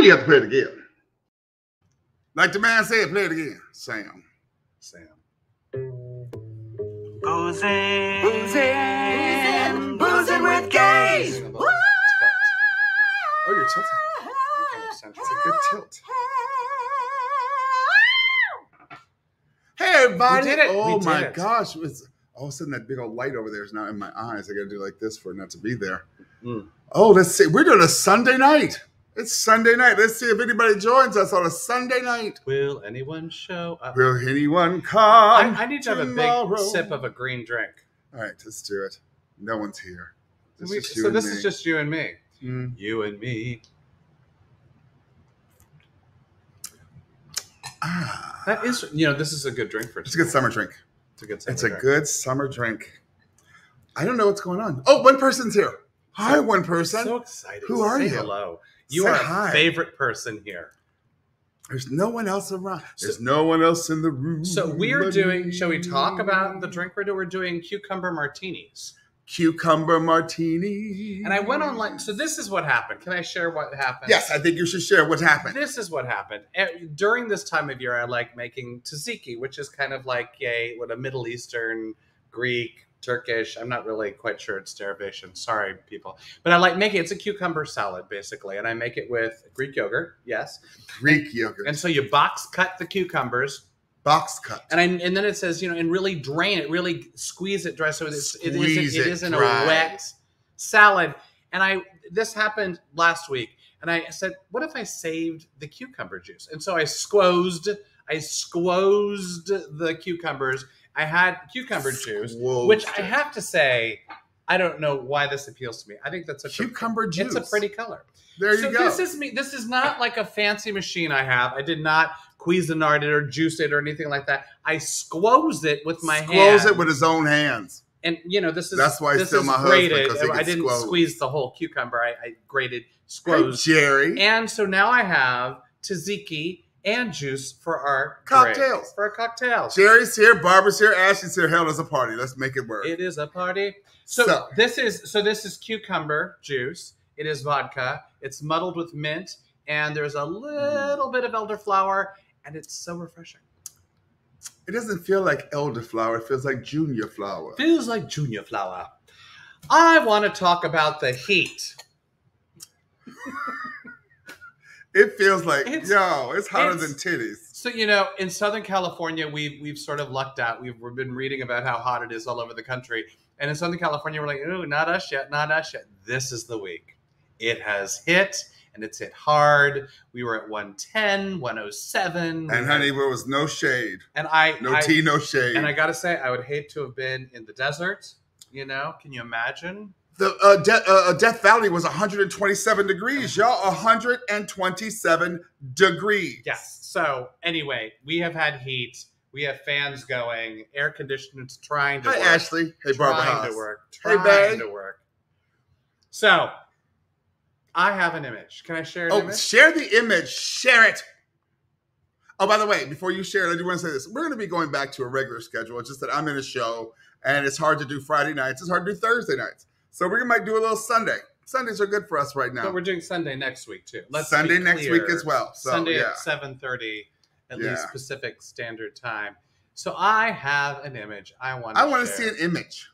do you have to play it again? Like the man said, play it again. Sam. Sam. Boozing, boozing, boozing with gays. Oh, you're tilting. It's a good tilt. Hey, everybody. We did it. Oh, We did my it. gosh. It's, all of a sudden, that big old light over there is now in my eyes. I got to do like this for it not to be there. Mm. Oh, let's see. We're doing a Sunday night. It's Sunday night. Let's see if anybody joins us on a Sunday night. Will anyone show up? Will anyone come? I need to have a big sip of a green drink. All right, let's do it. No one's here. This We- so this me. is just you and me. Mm. You and me. Ah, That is, you know, this is a good drink for it's a good summer drink. It's a good. It's summer a drink. good summer drink. I don't know what's going on. Oh, one person's here. Hi, one person. So excited. Who are Say you? Hello. You Say are hi. a favorite person here. There's no one else around. So- There's no one else in the room. So we're doing. Shall we talk about the drink we're doing? We're doing cucumber martinis. cucumber martini. And I went online. So this is what happened. Can I share what happened? Yes, I think you should share what happened. This is what happened Eh, during this time of year. I like making tzatziki, which is kind of like a what a Middle Eastern, Greek, Turkish. I'm not really quite sure it's derivation. Sorry, people, but I like making it's a cucumber salad basically, and I make it with Greek yogurt. Yes, Greek yogurt. and so you box cut the cucumbers, box cut. and I and then it says you know and really drain it, really squeeze it dry so it's, it Squeeze isn't, it it isn't dry. a wet salad. And I this happened last week, and I said, what if I saved the cucumber juice? And so I squozed, I squozed the cucumbers. I had cucumber juice, which I have to say, I don't know why this appeals to me. I think that's a cucumber juice. it's a pretty color. There you so go. this is me. This is not like a fancy machine I have. I did not Cuisinart it or juice it or anything like that. I squoze it with my Squoze hand. it with his own hands. and you know this is That's why he's this still my husband, grated. he I didn't squoze. squeeze the whole cucumber. I, I grated Hey. Jerry. and so now I have tzatziki and juice for our Cocktails. for our cocktails. Jerry's here. Barbara's here. Ashley's here. Hell, it's a party. Let's make it work. It is a party. So, So- this is so this is cucumber juice. It is vodka. It's muddled with mint, and there's a little bit of elderflower, and it's so refreshing. It doesn't feel like elderflower. It feels like junior flower. Feels like junior flower. I want to talk about the heat. It feels like It's- yo. It's hotter it's- than titties. So you know, in Southern California, we've we've sort of lucked out. We've, we've been reading about how hot it is all over the country, and in Southern California, we're like, "Ooh, not us yet, not us yet." This is the week. It has hit, and it's hit hard. We were at 110, 107, And honey, there was no shade. and I, No I tea, no shade. and I gotta say, I would hate to have been in the desert. You know, can you imagine? The uh, De- uh, Death Valley was 127 degrees, y'all. 127 degrees. Yes. So anyway, we have had heat. We have fans going, air conditioners trying to Hi, work. Ashley. Hey, Barbara. trying to work. Hey, babe. to work. So, I have an image. Can I share an Oh, image? share the image. Share it. Oh, by the way, before you share it, I do want to say this. We're going to be going back to a regular schedule. It's just that I'm in a show, and it's hard to do Friday nights. It's hard to do Thursday nights. So we might do a little Sunday. Sundays are good for us right now. But we're doing Sunday next week too. Let's Sunday next week as well. So, Sunday yeah. at seven thirty, at Yeah. least Pacific Standard Time. So I have an image. I want. I want to see an image.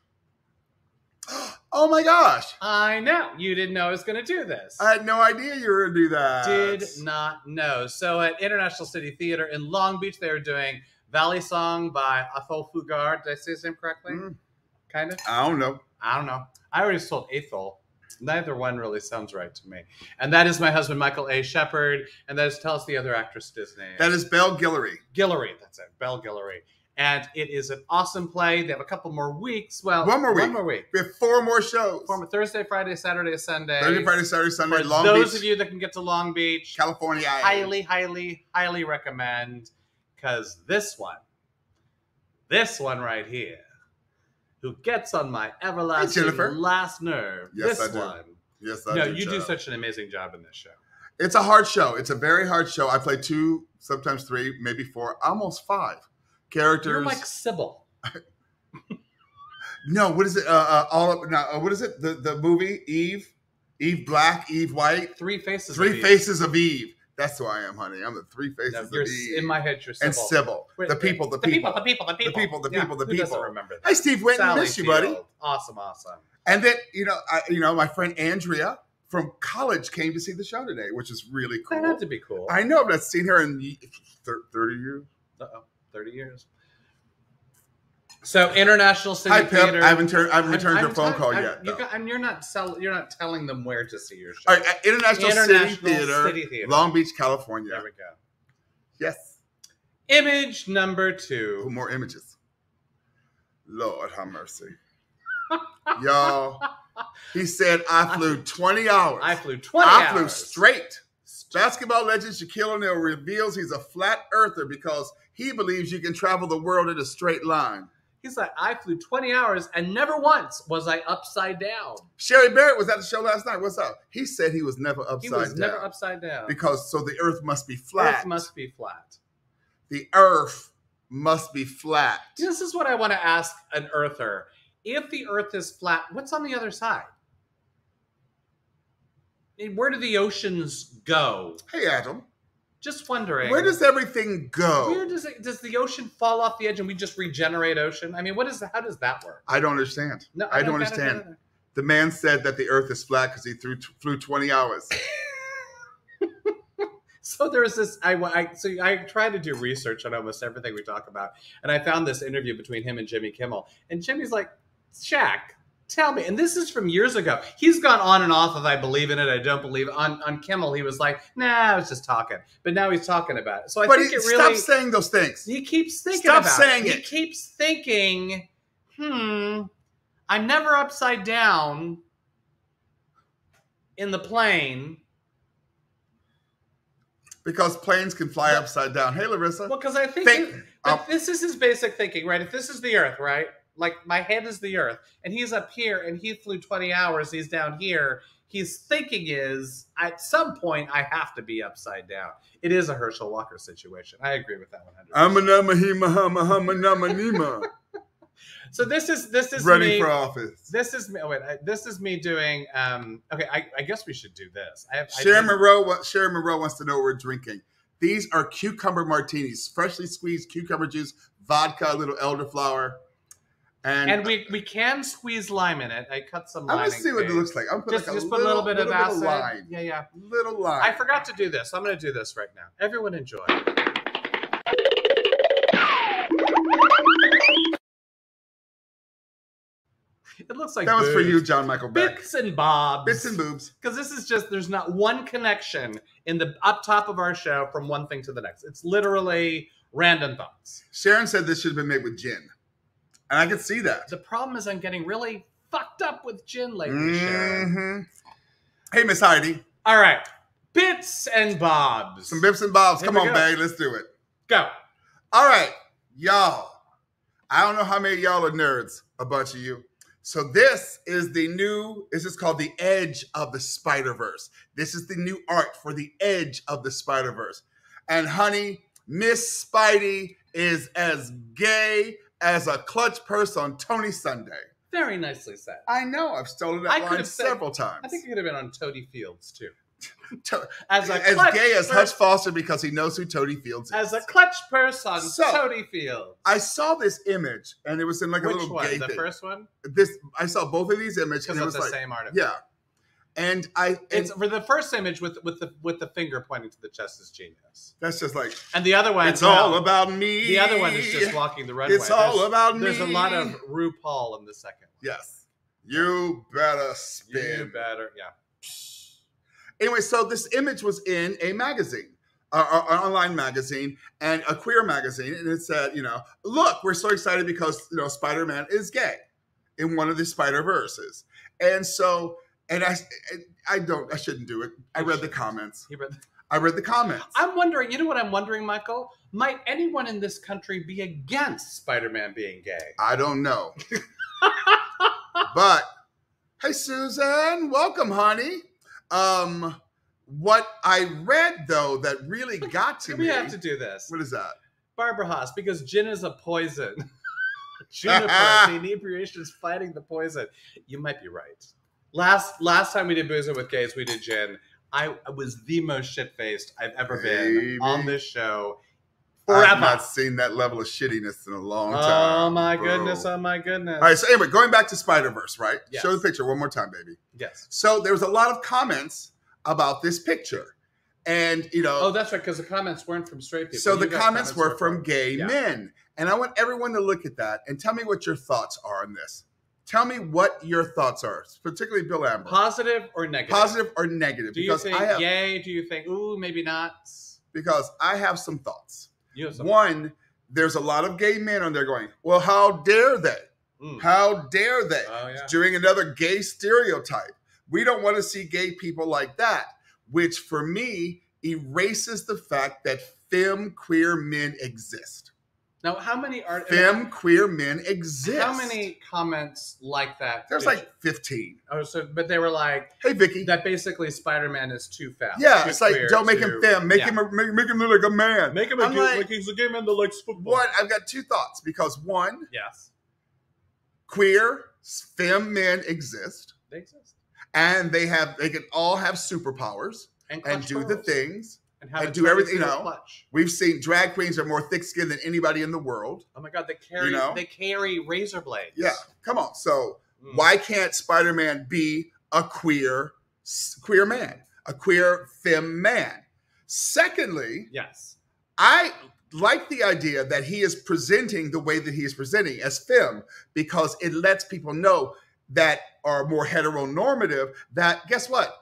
Oh my gosh. I know you didn't know I was going to do this. I had no idea you were going to do that. did not know. So at International City Theater in Long Beach, they were doing Valley Song by Athol Fugard. Did I say his name correctly? Mm, Kind of. I don't know. I don't know. I already told Athol. Neither one really sounds right to me. And that is my husband, Michael A. Shepard. And that is, tell us the other actress's name. That is Belle Guillory. Guillory. That's it. Belle Guillory. And it is an awesome play. They have a couple more weeks. Well, One more week. One more week. We have four more shows. Form Thursday, Friday, Saturday, Sunday. Thursday, Friday, Saturday, Sunday, For Long those Beach, of you that can get to Long Beach, California. highly, highly, highly recommend because this one, this one right here, who gets on my everlasting Jennifer. last nerve. Yes, this I do. one. Yes, I no, do, you do such an amazing job in this show. It's a hard show. It's a very hard show. I play two, sometimes three, maybe four, almost five characters. You're like Sybil. no, what is it? Uh, uh, all up. No, uh, what is it? The the movie Eve, Eve Black, Eve White, Three faces. Three of Eve. Faces of Eve. That's who I am, honey. I'm the three faces No, of Eve. in my head, you're and civil. Sybil. Wait, the people, the, the people, people. the people, the people, people, the Yeah, people, the who doesn't people. remember that? Hey, Steve Winton, Sally miss you, buddy. Awesome, awesome. And then, you know, I, you know, my friend Andrea from college came to see the show today, which is really cool. That had to be cool. I know, but I've seen her in 30 years. Uh-oh, 30 years. So International City Hi, Pip. Theater. I haven't, turned, I haven't returned your phone call yet. You though. got, and you're not sell, You're not telling them where to see your show. All right, at International, City, International Theater, City Theater. Long Beach, California. There we go. Yes. Image number two. more images. Lord have mercy. Y'all, he said I flew 20 hours. I flew 20 I hours. flew straight. Basketball legend Shaquille O'Neal reveals he's a flat earther because he believes you can travel the world in a straight line. He's like, I flew 20 hours and never once was I upside down. Sherry Barrett was at the show last night. What's up? He said he was never upside down. He was down never upside down. because so the earth must be flat. Earth must be flat. the earth must be flat. This is what I want to ask an earther. If the earth is flat, what's on the other side? I mean, Where do the oceans go? Hey Adam, Just wondering. where does everything go? Where does it does the ocean fall off the edge and we just regenerate ocean? I mean, what is how does that work? I don't understand. No, I don't it, understand. it. The man said that the earth is flat because he threw, flew 20 hours. So there's this. I, I so I tried to do research on almost everything we talk about, and I found this interview between him and Jimmy Kimmel. And Jimmy's like, "Shaq, tell me." And this is from years ago. He's gone on and off of I believe in it, I don't believe. On on Kimmel, he was like, "Nah, I was just talking," but now he's talking about it. So I but think he, it really. stop saying those things. He keeps thinking Stop about saying it. it. He keeps thinking, hmm, I'm never upside down in the plane. Because planes can fly upside down. Hey, Larissa. Well, because I think, Think- it- this is his basic thinking, right? If this is the Earth, right? Like my head is the Earth, and he's up here, and he flew 20 hours. He's down here. He's thinking is, at some point, I have to be upside down. It is a Herschel Walker situation. I agree with that 100. I'm a nama hema hama hama nama nima. So this is this is Running me. for office. This is me. Oh wait, I, this is me doing. Um, okay, I, I guess we should do this. I Sharon Monroe, Sharon Monroe wants to know what we're drinking. These are cucumber martinis, freshly squeezed cucumber juice, vodka, a little elderflower, and, and we we can squeeze lime in it. I cut some. I'm gonna see what it looks like. I'm Just, like just put a little bit of acid. lime, Yeah, yeah. little lime. I forgot to do this. I'm going to do this right now. Everyone enjoy. It looks like that was for you, John Michael Beck. Bits and bobs. Bits and boobs. because this is just there's not one connection in the up top of our show from one thing to the next. It's literally random thoughts. Sharon said this should have been made with gin, and I could see that. The problem is I'm getting really fucked up with gin lately, Sharon. Mhm. Hey, Miss Heidi, All right, bits and bobs. some bits and bobs. Here Come on, go. babe, let's do it. Go. All right, y'all. I don't know how many of y'all are nerds, a bunch of you. So this is the new, this is called the Edge of the Spider-Verse. This is the new art for the Edge of the Spider-Verse. And honey, Miss Spidey is as gay as a clutch purse on Tony Sunday. Very nicely said. I know, I've stolen that I line said- several times. I think it could have been on Toady Fields too. To- As a as gay as Hutch Foster because he knows who Toady Fields is. as a clutch purse on So- Toady Fields. I saw this image and it was in like a little one? gay The thing. first one? this I saw both of these images and Because it was the like same artist. yeah, and I and It's for the first image with with the with the finger pointing to the chest is genius, that's just like and the other one. it's well, all about me. The other one is just walking the runway. It's all there's, about There's a lot of RuPaul in the second. one. yes. You better spin. You better, yeah. Anyway, so this image was in a magazine, uh, an online magazine, and a queer magazine, and it said, you know, look, we're so excited because you know Spider Man is gay in one of the Spider Verses, and so, and I, I don't, I shouldn't do it. I read the comments. He read- I read the comments. I'm wondering. You know what I'm wondering, Michael? Might anyone in this country be against Spider-Man being gay? I don't know. but hey Susan, welcome, honey. Um what I read though that really got to we me. We have to do this. what is that? Barbara Haas, because gin is a poison. Juniper, the inebriation is fighting the poison. You might be right. Last last time we did boozing with gays, we did gin. I was the most shit faced I've ever Baby. been on this show I've not seen that level of shittiness in a long oh time. Oh my bro. goodness! Oh my goodness! All right, so anyway, going back to Spider Verse, right? Yes. Show the picture one more time, baby. yes. So there was a lot of comments about this picture, and you know, Oh, that's right. Because the comments weren't from straight people. so You the got comments were from gay Yeah. men, and I want everyone to look at that and tell me what your thoughts are on this. Tell me what your thoughts are, particularly Bill Amber, positive or negative. positive or negative, Do you think I have yay? Do you think ooh maybe not? because I have some thoughts. You have some. One, there's a lot of gay men on there going, "Well, how dare they? Mm. How dare they?" Oh yeah. During another gay stereotype. We don't want to see gay people like that, which for me erases the fact that femme queer men exist. Now, how many are Femme queer men exist. How many comments like that? There's did like 15. Oh, so but they were like Hey, Vicky. that. Basically, Spider-Man is too fat. yeah, too it's like don't make too- him femme. Make Yeah. him a, make, make him look like a man. Make him I'm a, like- like, he's a gay man that likes football. One, I've got two thoughts because one, Yes, queer femme men exist, they exist. and they have they can all have superpowers and clutch do the things. And, have and do everything, you know. Clutch. We've seen drag queens are more thick skinned than anybody in the world. Oh my god, they carry know? they carry razor blades. Yeah, come on. So Mm. why can't Spider-Man be a queer queer man, a queer femme man? Secondly, Yes. I like the idea that he is presenting the way that he is presenting as femme because it lets people know that are more heteronormative that guess what?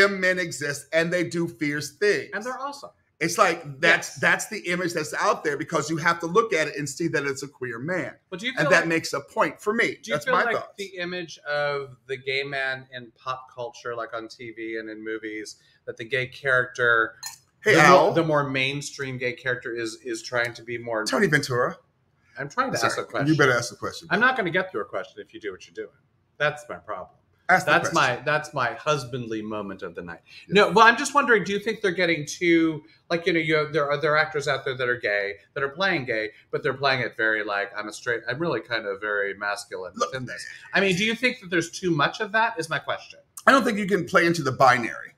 Femme men exist and they do fierce things. And they're awesome. It's like that's Yes. that's the image that's out there because you have to look at it and see that it's a queer man. But do you And that makes a point for me. do you That's feel my like thoughts. the image of the gay man in pop culture, like on TV and in movies, that the gay character, hey the, Al, more, the more mainstream gay character is is trying to be more. Tony Ventura. I'm trying to ask a question. You better ask the question. I'm not going to get through a question if you do what you're doing. That's my problem. Ask That's my that's my husbandly moment of the night. No, well, I'm just wondering. Do you think they're getting too like you know you have, there are there are actors out there that are gay that are playing gay, but they're playing it very like I'm a straight. I'm really kind of very masculine Look- within this. I mean, do you think that there's too much of that? Is my question. I don't think you can play into the binary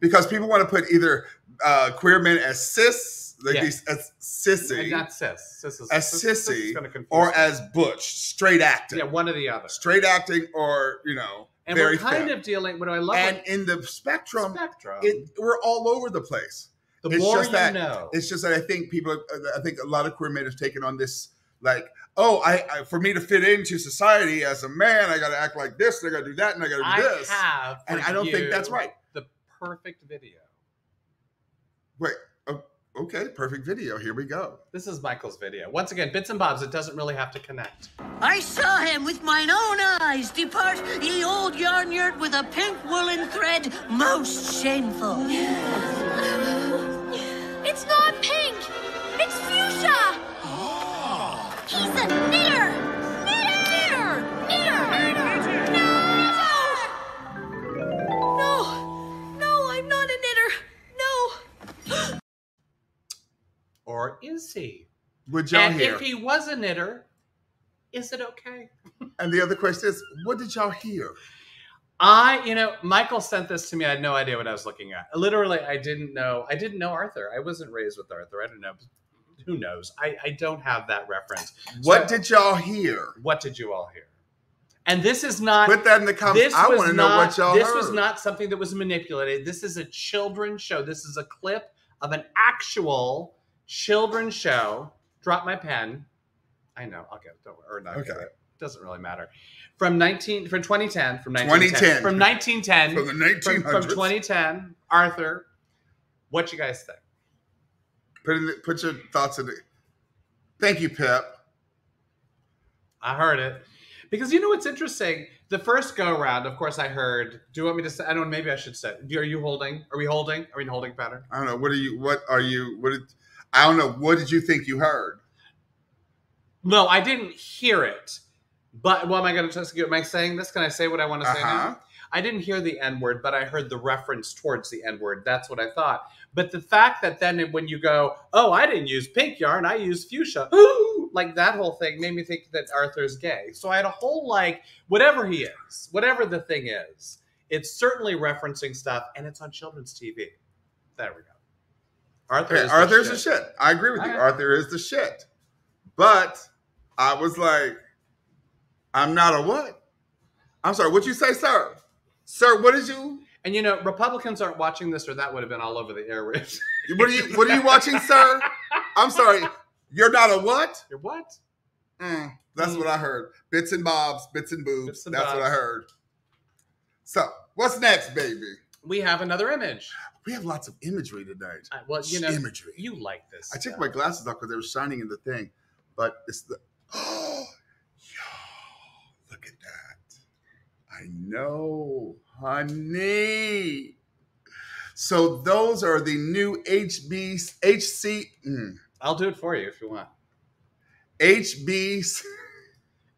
because people want to put either uh, queer men as cis, like Yeah. these as sissy, not cis. Cis is, As cis- sissy or me. as butch, straight acting, yeah, one or the other. straight acting, or you know, And very we're kind of dealing. What do I love? And what- in the spectrum, spectrum. it, we're all over the place. the it's more just you that- know. It's just that I think people, I think a lot of queer men have taken on this, like, oh, I, I for me to fit into society as a man, I got to act like this, and I got to do that, and I got to I do this. have, and I don't think that's right. The perfect video. Wait, okay, perfect video. Here we go. This is Michael's video. Once again, bits and bobs. It doesn't really have to connect. I saw him with mine own eyes depart ye old yarn yurt with a pink woolen thread most shameful. Or is he? Would y'all and hear? if he was a knitter, is it okay? and the other question is, what did y'all hear? I, you know, Michael sent this to me. I had no idea what I was looking at. Literally, I didn't know. I didn't know Arthur. I wasn't raised with Arthur. I don't know. Who knows? I, I don't have that reference. What So- did y'all hear? What did you all hear? And this is not. Put that in the comments. I want to know what y'all This heard. was not something that was manipulated. This is a children's show. This is a clip of an actual children's show. Drop my pen. I know. I'll get it. Don't worry. Or not Okay. it. Doesn't really matter. From 19 from 2010 from 1910 2010. from 1910 from the from, 1900s. from 2010 Arthur what you guys think Put in the, put your thoughts in the. Thank you, Pep. I heard it because you know what's interesting the first go round of course I heard do you want me to say I don't know maybe I should say are you holding are we holding are we holding pattern I don't know. What are you? What are you? What did? I don't know. What did you think you heard? no I didn't hear it but what am I going to just am I saying this can I say what I want to say huh. now uh-huh. I didn't hear the N word, but I heard the reference towards the N word. That's what I thought. But the fact that then when you go, oh, I didn't use pink yarn, I used fuchsia, ooh, like that whole thing made me think that Arthur's gay. So I had a whole like, whatever he is, whatever the thing is, It's certainly referencing stuff, and it's on children's TV. There we go. Arthur. Is the Arthur's the shit. shit. I agree with you. Okay. Arthur is the shit. But I was like, I'm not a what? I'm sorry. What you say, sir? Sir, what did you? And you know, Republicans aren't watching this, or that would have been all over the airwaves. What are you? What are you watching, sir? I'm sorry. You're not a what? You're what? Mm, that's what I heard. Bits and bobs, bits and boobs. Bits and that's what I heard. So, what's next, baby? We have another image. We have lots of imagery tonight. Uh, well, you know, imagery. you like this. I took my glasses off because they were shining in the thing, but it's the oh, yo, look at that! I know, honey. So those are the new HB HC mm, I'll do it for you if you want. HB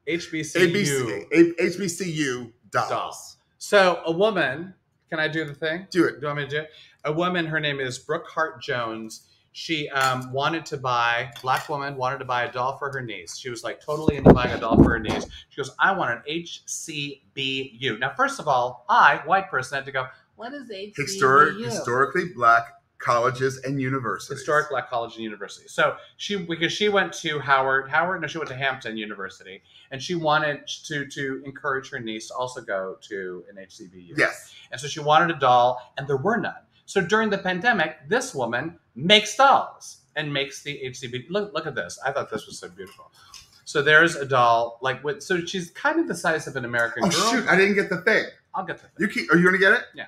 HBCU HBCU dolls. dolls. So a woman, can I do the thing? Do it. Do you want me to do it? A woman, her name is Brooke Hart Jones. She um, wanted to buy, black woman, wanted to buy a doll for her niece. She was like totally into buying a doll for her niece. She goes, I want an HCBU. Now, first of all, I, white person, had to go, what is HCBU? Historic, historically black colleges and universities. Historic Black College and University. So she because she went to Howard, Howard, no, she went to Hampton University, and she wanted to to encourage her niece to also go to an HCBU. Yes. And so she wanted a doll, and there were none. So during the pandemic, this woman makes dolls and makes the HCB. Look, look at this. I thought this was so beautiful. So there's a doll, like with. So she's kind of the size of an American Oh girl. shoot! I didn't get the thing. I'll get the thing. You keep. Are you gonna get it? Yeah.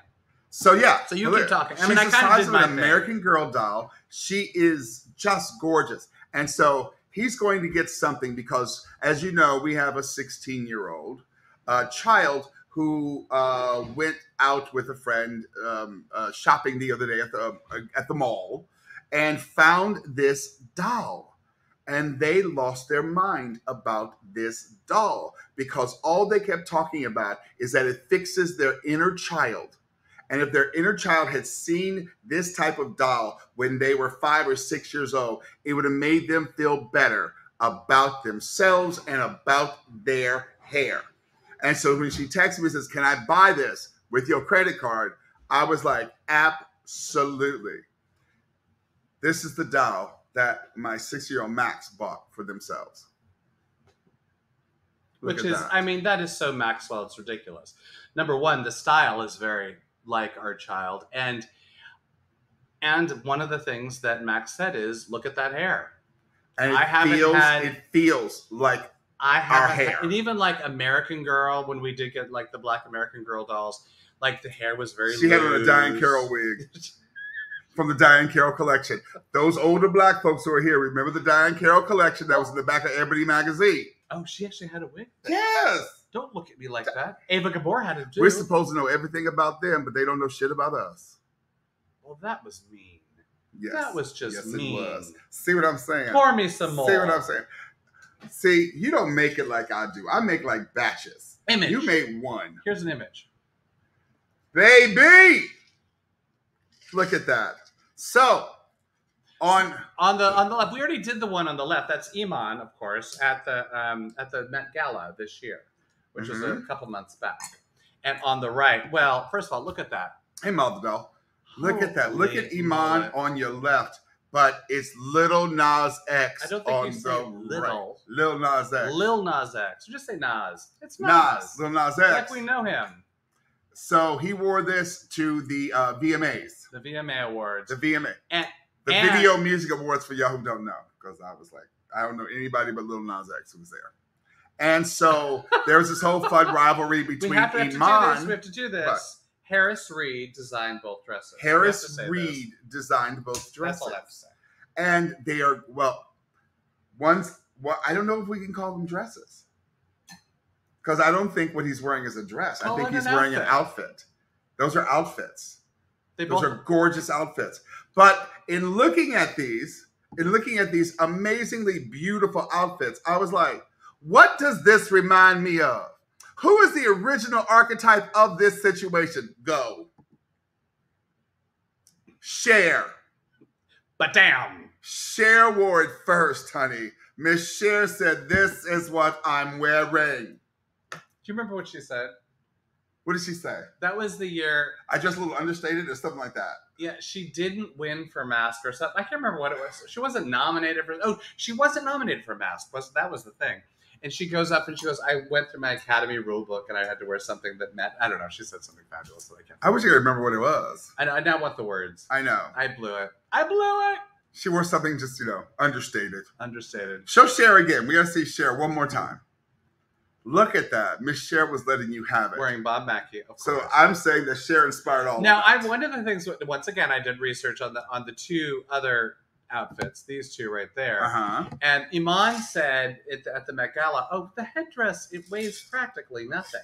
So yeah. So you keep talking. I She's mean, I the size of an thing. American Girl doll. She is just gorgeous, and so he's going to get something because, as you know, we have a 16 year old uh, child who uh, went out with a friend um, uh, shopping the other day at the uh, at the mall and found this doll and they lost their mind about this doll because all they kept talking about is that it fixes their inner child. And if their inner child had seen this type of doll when they were five or six years old, it would have made them feel better about themselves and about their hair. And so when she texted me and says, Can I buy this with your credit card? I was like, Absolutely. This is the doll that my six year old Max bought for themselves. Look which is that. i mean that is so maxwell it's ridiculous number one the style is very like our child and and one of the things that max said is look at that hair and I haven't feels had- it feels like i have hair. and even like american girl when we did get like the black american girl dolls like the hair was very she had on a Diahann loose. Carroll wig from the Diahann Carroll collection. Those older black folks who are here remember the Diahann Carroll collection that was in the back of Ebony magazine. oh she actually had a wig. Yes. Don't look at me like that ava gabor had it too We're supposed to know everything about them, but they don't know shit about us. well that was mean Yes. That was just yes, mean. it was. See what I'm saying? pour me some more See what I'm saying? See, you don't make it like I do. I make like batches. image You made one. here's an image Baby! Look at that. So, on on the on the left we already did the one on the left that's iman of course at the um at the met gala this year which was a Mhm. couple months back and on the right well first of all look at that Hey Maldonado, look at that. Look at Iman moly. on your left, but it's Little Nas X i don't think on you the say little right. Lil Nas X. lil nas x just say nas it's Nas. nas, Lil Nas X. like we know him So he wore this to the uh, VMAs, the vma awards the VMA, And- the and- Video Music Awards for y'all who don't know, because I was like, I don't know anybody but Lil Nas X who was there. And so there was this whole fun rivalry we between have to, have to do this we have to do this What? harris reed designed both dresses We Harris say this. Reed designed both that's dresses. all i have to say and they are well one's well i don't know if we can call them dresses because i don't think what he's wearing is a dress Call i think he's an wearing an outfit. outfit those are outfits they those both are gorgeous outfits but in looking at these in looking at these amazingly beautiful outfits i was like what does this remind me of who is the original archetype of this situation go share but damn. Share wore it first, honey. Miss Cher said, This is what I'm wearing. do you remember what she said What did she say? That was the year. I just a little understated or something like that. Yeah, she didn't win for Mask or something. I can't remember what it was. She wasn't nominated for. Oh, she wasn't nominated for Mask. Was that was the thing? And she goes up and she goes, "I went through my Academy rule book and I had to wear something that met." I don't know. She said something fabulous that I can't. I wish I could remember what it was. I, know. I now want the words. I know. I blew it. I blew it. She wore something just, you know, understated. Understated. Show Cher again. We gotta see Cher one more time. Look at that. Miss Cher was letting you have it. Wearing Bob Mackie. Of so. I'm saying that Cher inspired all now of I that. one of the things. Once again, I did research on the on the two other outfits. These two right there. Uh-huh. And Iman said at the, at the Met Gala, "Oh, the headdress it weighs practically nothing."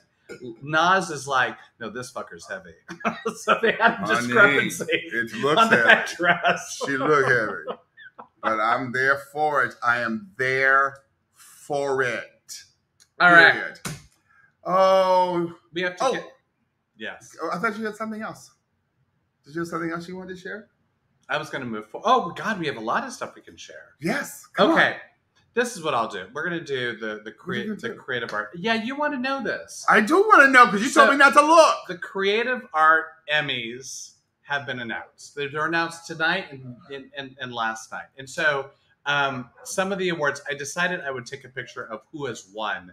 Nas is like, "No, this fucker's heavy." so they had a discrepancy It looks on heavy. headdress. She look heavy. But I'm there for it. I am there for it. All right, Period. Oh, we have to Oh. get. Yes, I thought you had something else. Did you have something else you wanted to share? I was going to move forward. Oh God, we have a lot of stuff we can share. Yes. come on. okay, this is what I'll do. We're going to do the the What are you create gonna the do? creative art. Yeah, you want to know this? I do want to know because you So- told me not to look. the creative art Emmys have been announced. They're, they're announced tonight and, and, and, and last night. And so um, some of the awards, I decided I would take a picture of who has won.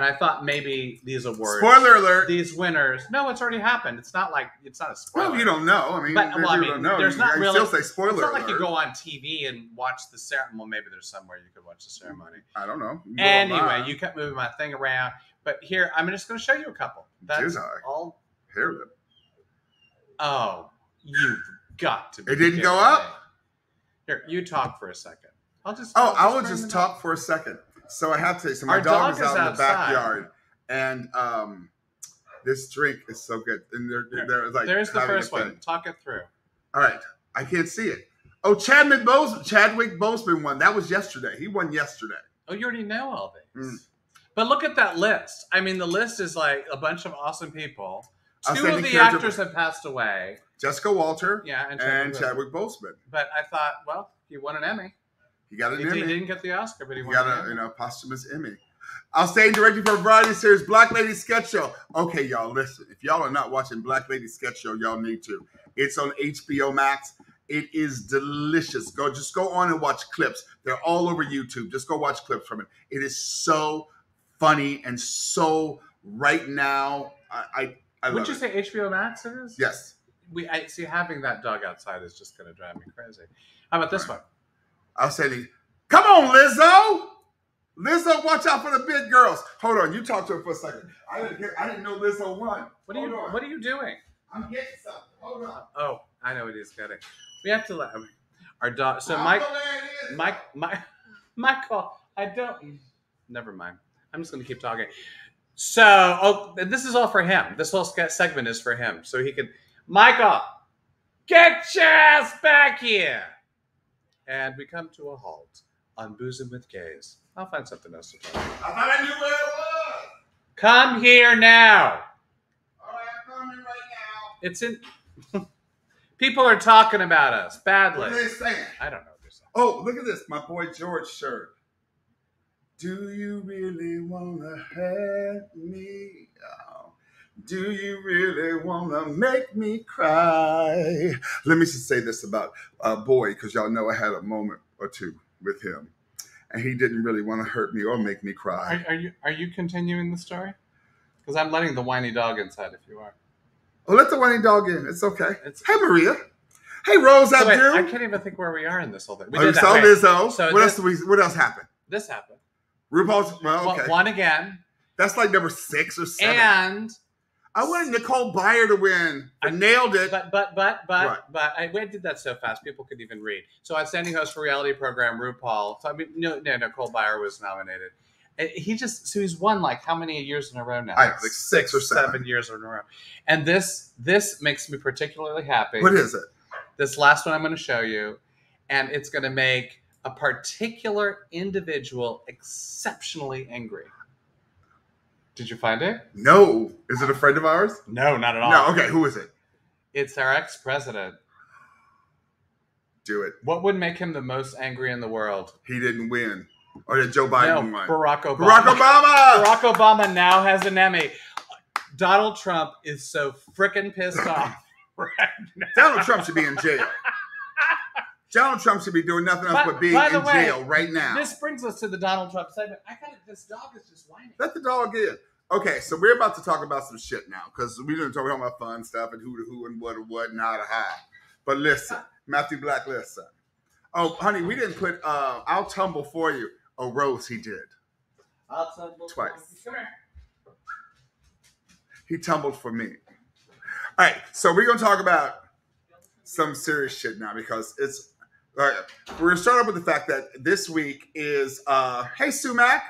And I thought maybe these awards, Spoiler alert. these winners. No, it's already happened. It's not like it's not a spoiler. Well, you don't know. I mean, But- well, I you mean, don't know. there's not can really- still say spoiler It's not like you go on TV and watch the ceremony. Well, maybe there's somewhere you could watch the ceremony. I don't know. You Anyway, online. you kept moving my thing around. But here, I'm just going to show you a couple. That's I? all Hair lip. Oh, you've got to be. It didn't go up? Here, you talk for a second. I'll just. Oh, I'll I will just talk up. for a second. So I have to. So my Our dog, dog is is out in the backyard, and um, this drink is so good. And they're, Here, they're like There's the first one. Talk it through. All right, I can't see it. Oh, Chadwick Boseman. Chadwick Boseman won. That was yesterday. He won yesterday. Oh, you already know all these. Mm. But look at that list. I mean, the list is like a bunch of awesome people. Two of the actors have passed away. Jessica Walter Yeah, and, and. Chadwick Boseman. But I thought, well, he won an Emmy. He got an He, he Emmy. didn't get the Oscar, but he He got a Emmy. you know posthumous Emmy. Outstanding directing for a variety series, Black Lady Sketch Show. Okay, y'all, listen. If y'all are not watching Black Lady Sketch Show, y'all need to. It's on HBO Max. It is delicious. Go just go on and watch clips. They're all over YouTube. Just go watch clips from it. It is so funny and so right now. I I, I Would you it. say HBO Max it is? yes? We I see having that dog outside is just going to drive me crazy. How about this one? I'll say. Come on, Lizzo. Lizzo, watch out for the big girls. Hold on, you talk to her for a second. I didn't hear, I didn't know Lizzo won. What are you on. What are you doing? I'm getting something. Hold on. Oh, I know what he's getting. We have to let our dog. So Mike, it is. Mike, Mike, Michael. Oh, I don't. Never mind. I'm just going to keep talking. So, oh, this is all for him. This whole segment is for him, so he can. Michael, get your ass back here. And we come to a halt on boozing with gays. I'll find something else to talk about. I thought I knew where it was. Come here now. All right, I'm coming right now. It's in. People are talking about us badly. What are they saying? I don't know what they're saying. Oh, look at this. My boy George shirt. Do you really want to hurt me? Oh, do you really want to make me cry? Let me just say this about uh, Boy, because y'all know I had a moment or two with him. And he didn't really want to hurt me or make me cry. Are, are you are you continuing the story? Because I'm letting the whiny dog inside. If you are. Oh, let the whiny dog in. It's okay. It's- Hey, Maria. Hey, Rose So wait, Abdul. I can't even think where we are in this whole thing. We oh, did that. saw Wait, Lizzo. So what this- else? We, what else happened? This happened. RuPaul's. Well, Well, okay. One again, That's like number six or seven. and I wanted Nicole Byer to win. I I- nailed it. but but but but Right. but I we did that so fast people couldn't even read. So outstanding host for reality program RuPaul. So I mean, no, no, Nicole Byer was nominated. And He just so he's won like how many years in a row now? I- like six or seven. years in a row. And this this makes me particularly happy. what is it? this last one I'm going to show you, and it's going to make a particular individual exceptionally angry. Did you find it? No. Is it a friend of ours? No, not at all. No. Okay. Who is it? It's our ex president. Do it. What would make him the most angry in the world? He didn't win. Oh, or did Joe Biden no, win? Barack Obama. Barack Obama. Barack Obama now has an Emmy. Donald Trump is so freaking pissed off right now. Donald Trump should be in jail. Donald Trump should be doing nothing else By- but being in way, jail right now. This brings us to the Donald Trump segment. I got. This dog is just whining. Let the dog in. Okay, so we're about to talk about some shit now because we're going to talk about fun stuff and who to who and what to what and how to how. But listen, Matthew Black, listen. Oh, honey, we didn't put. uh I'll tumble for you. A rose he did. I'll you Twice. Come here. He tumbled for me. All right, so we're gonna talk about some serious shit now because it's. All right, we're gonna start off with the fact that this week is. uh Hey, Sumac.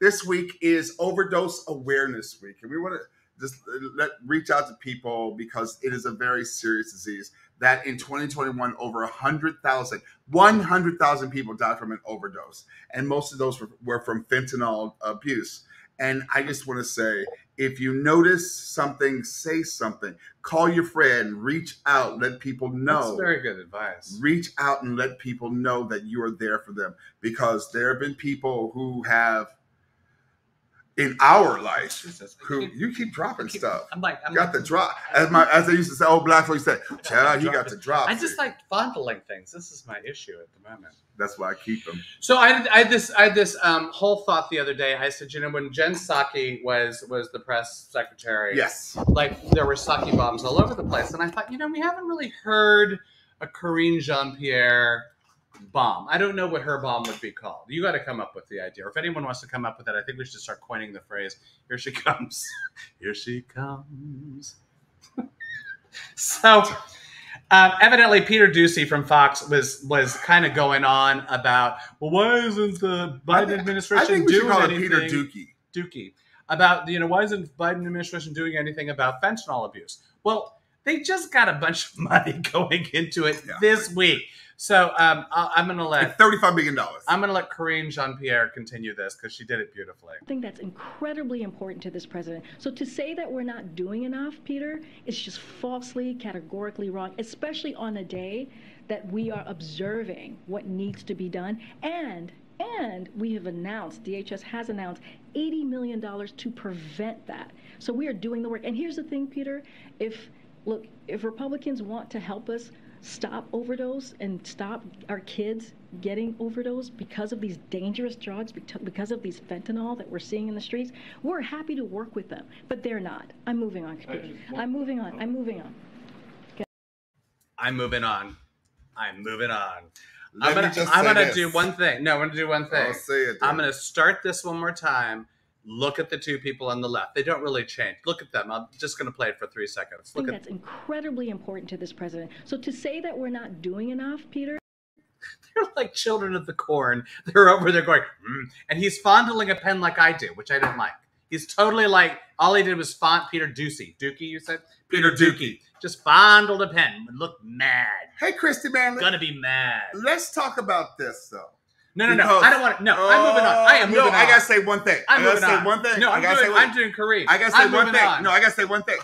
This week is Overdose Awareness Week, and we want to just let reach out to people because it is a very serious disease. That in 2021, over 100,000, 100,000 people died from an overdose, and most of those were, were from fentanyl abuse. And I just want to say, if you notice something, say something. Call your friend, reach out, let people know That's very good advice. reach out and let people know that you are there for them because there have been people who have in our life Jesus, who keep- you keep dropping keep- stuff. I'm like, I'm got like, the drop as my as they used to say. Oh, black folks say, "Child, you got the drop." I just like fondling things. This is my issue at the moment. That's why I keep them. So I, had- I had this I had this um, whole thought the other day. I said, you know, when Jen Psaki was was the press secretary, Yes, like there were sake bombs all over the place, and I thought, you know, we haven't really heard a Karine Jean Pierre bomb. I don't know what her bomb would be called. You got to come up with the idea, or if anyone wants to come up with it, I think we should start coining the phrase. Here she comes. Here she comes. so. Um, evidently, Peter Doocy from Fox was was kind of going on about, well, why isn't the Biden think- administration I think we should doing call it anything? Peter Dookie. Dookie about you know why isn't Biden administration doing anything about fentanyl abuse? Well, they just got a bunch of money going into it Yeah. this week, so um, I- I'm gonna Like let thirty-five million dollars. I'm gonna let Karine Jean Pierre continue this because she did it beautifully. I think that's incredibly important to this president. So to say that we're not doing enough, Peter, is just falsely, categorically wrong, especially on a day that we are observing what needs to be done. And and we have announced, DHS has announced $80 million to prevent that. So we are doing the work. And here's the thing, Peter, if look, if Republicans want to help us stop overdose and stop our kids getting overdose because of these dangerous drugs, because of these fentanyl that we're seeing in the streets, we're happy to work with them. But they're not. I'm moving on. I'm moving on. I'm moving on. I'm moving on. I'm moving on. Let I'm me gonna just I'm gonna this. do one thing. No, I'm gonna do one thing. I'll say it. I'm gonna start this one more time. Look at the two people on the left. They don't really change. Look at them. I'm just gonna play it for three seconds. I Look think at that's incredibly important to this president. So to say that we're not doing enough, Peter, They're like children of the corn. They're over there going, mm. and he's fondling a pen like I do, which I don't like. He's totally like all he did was font Peter Doocy. Dookie, you said? Peter Dookie. Just fondled a pen. and look mad. Hey, Christy Manley. Gonna be mad. Let's talk about this though. No, no, no. I don't want to. No, I'm moving on. I am Uh, moving no, on. I gotta say one thing. I'm I gotta moving say on. one thing. No, I I'm gotta doing, say one I'm doing Kareem. I gotta say I'm one thing. on. No, I gotta say one thing.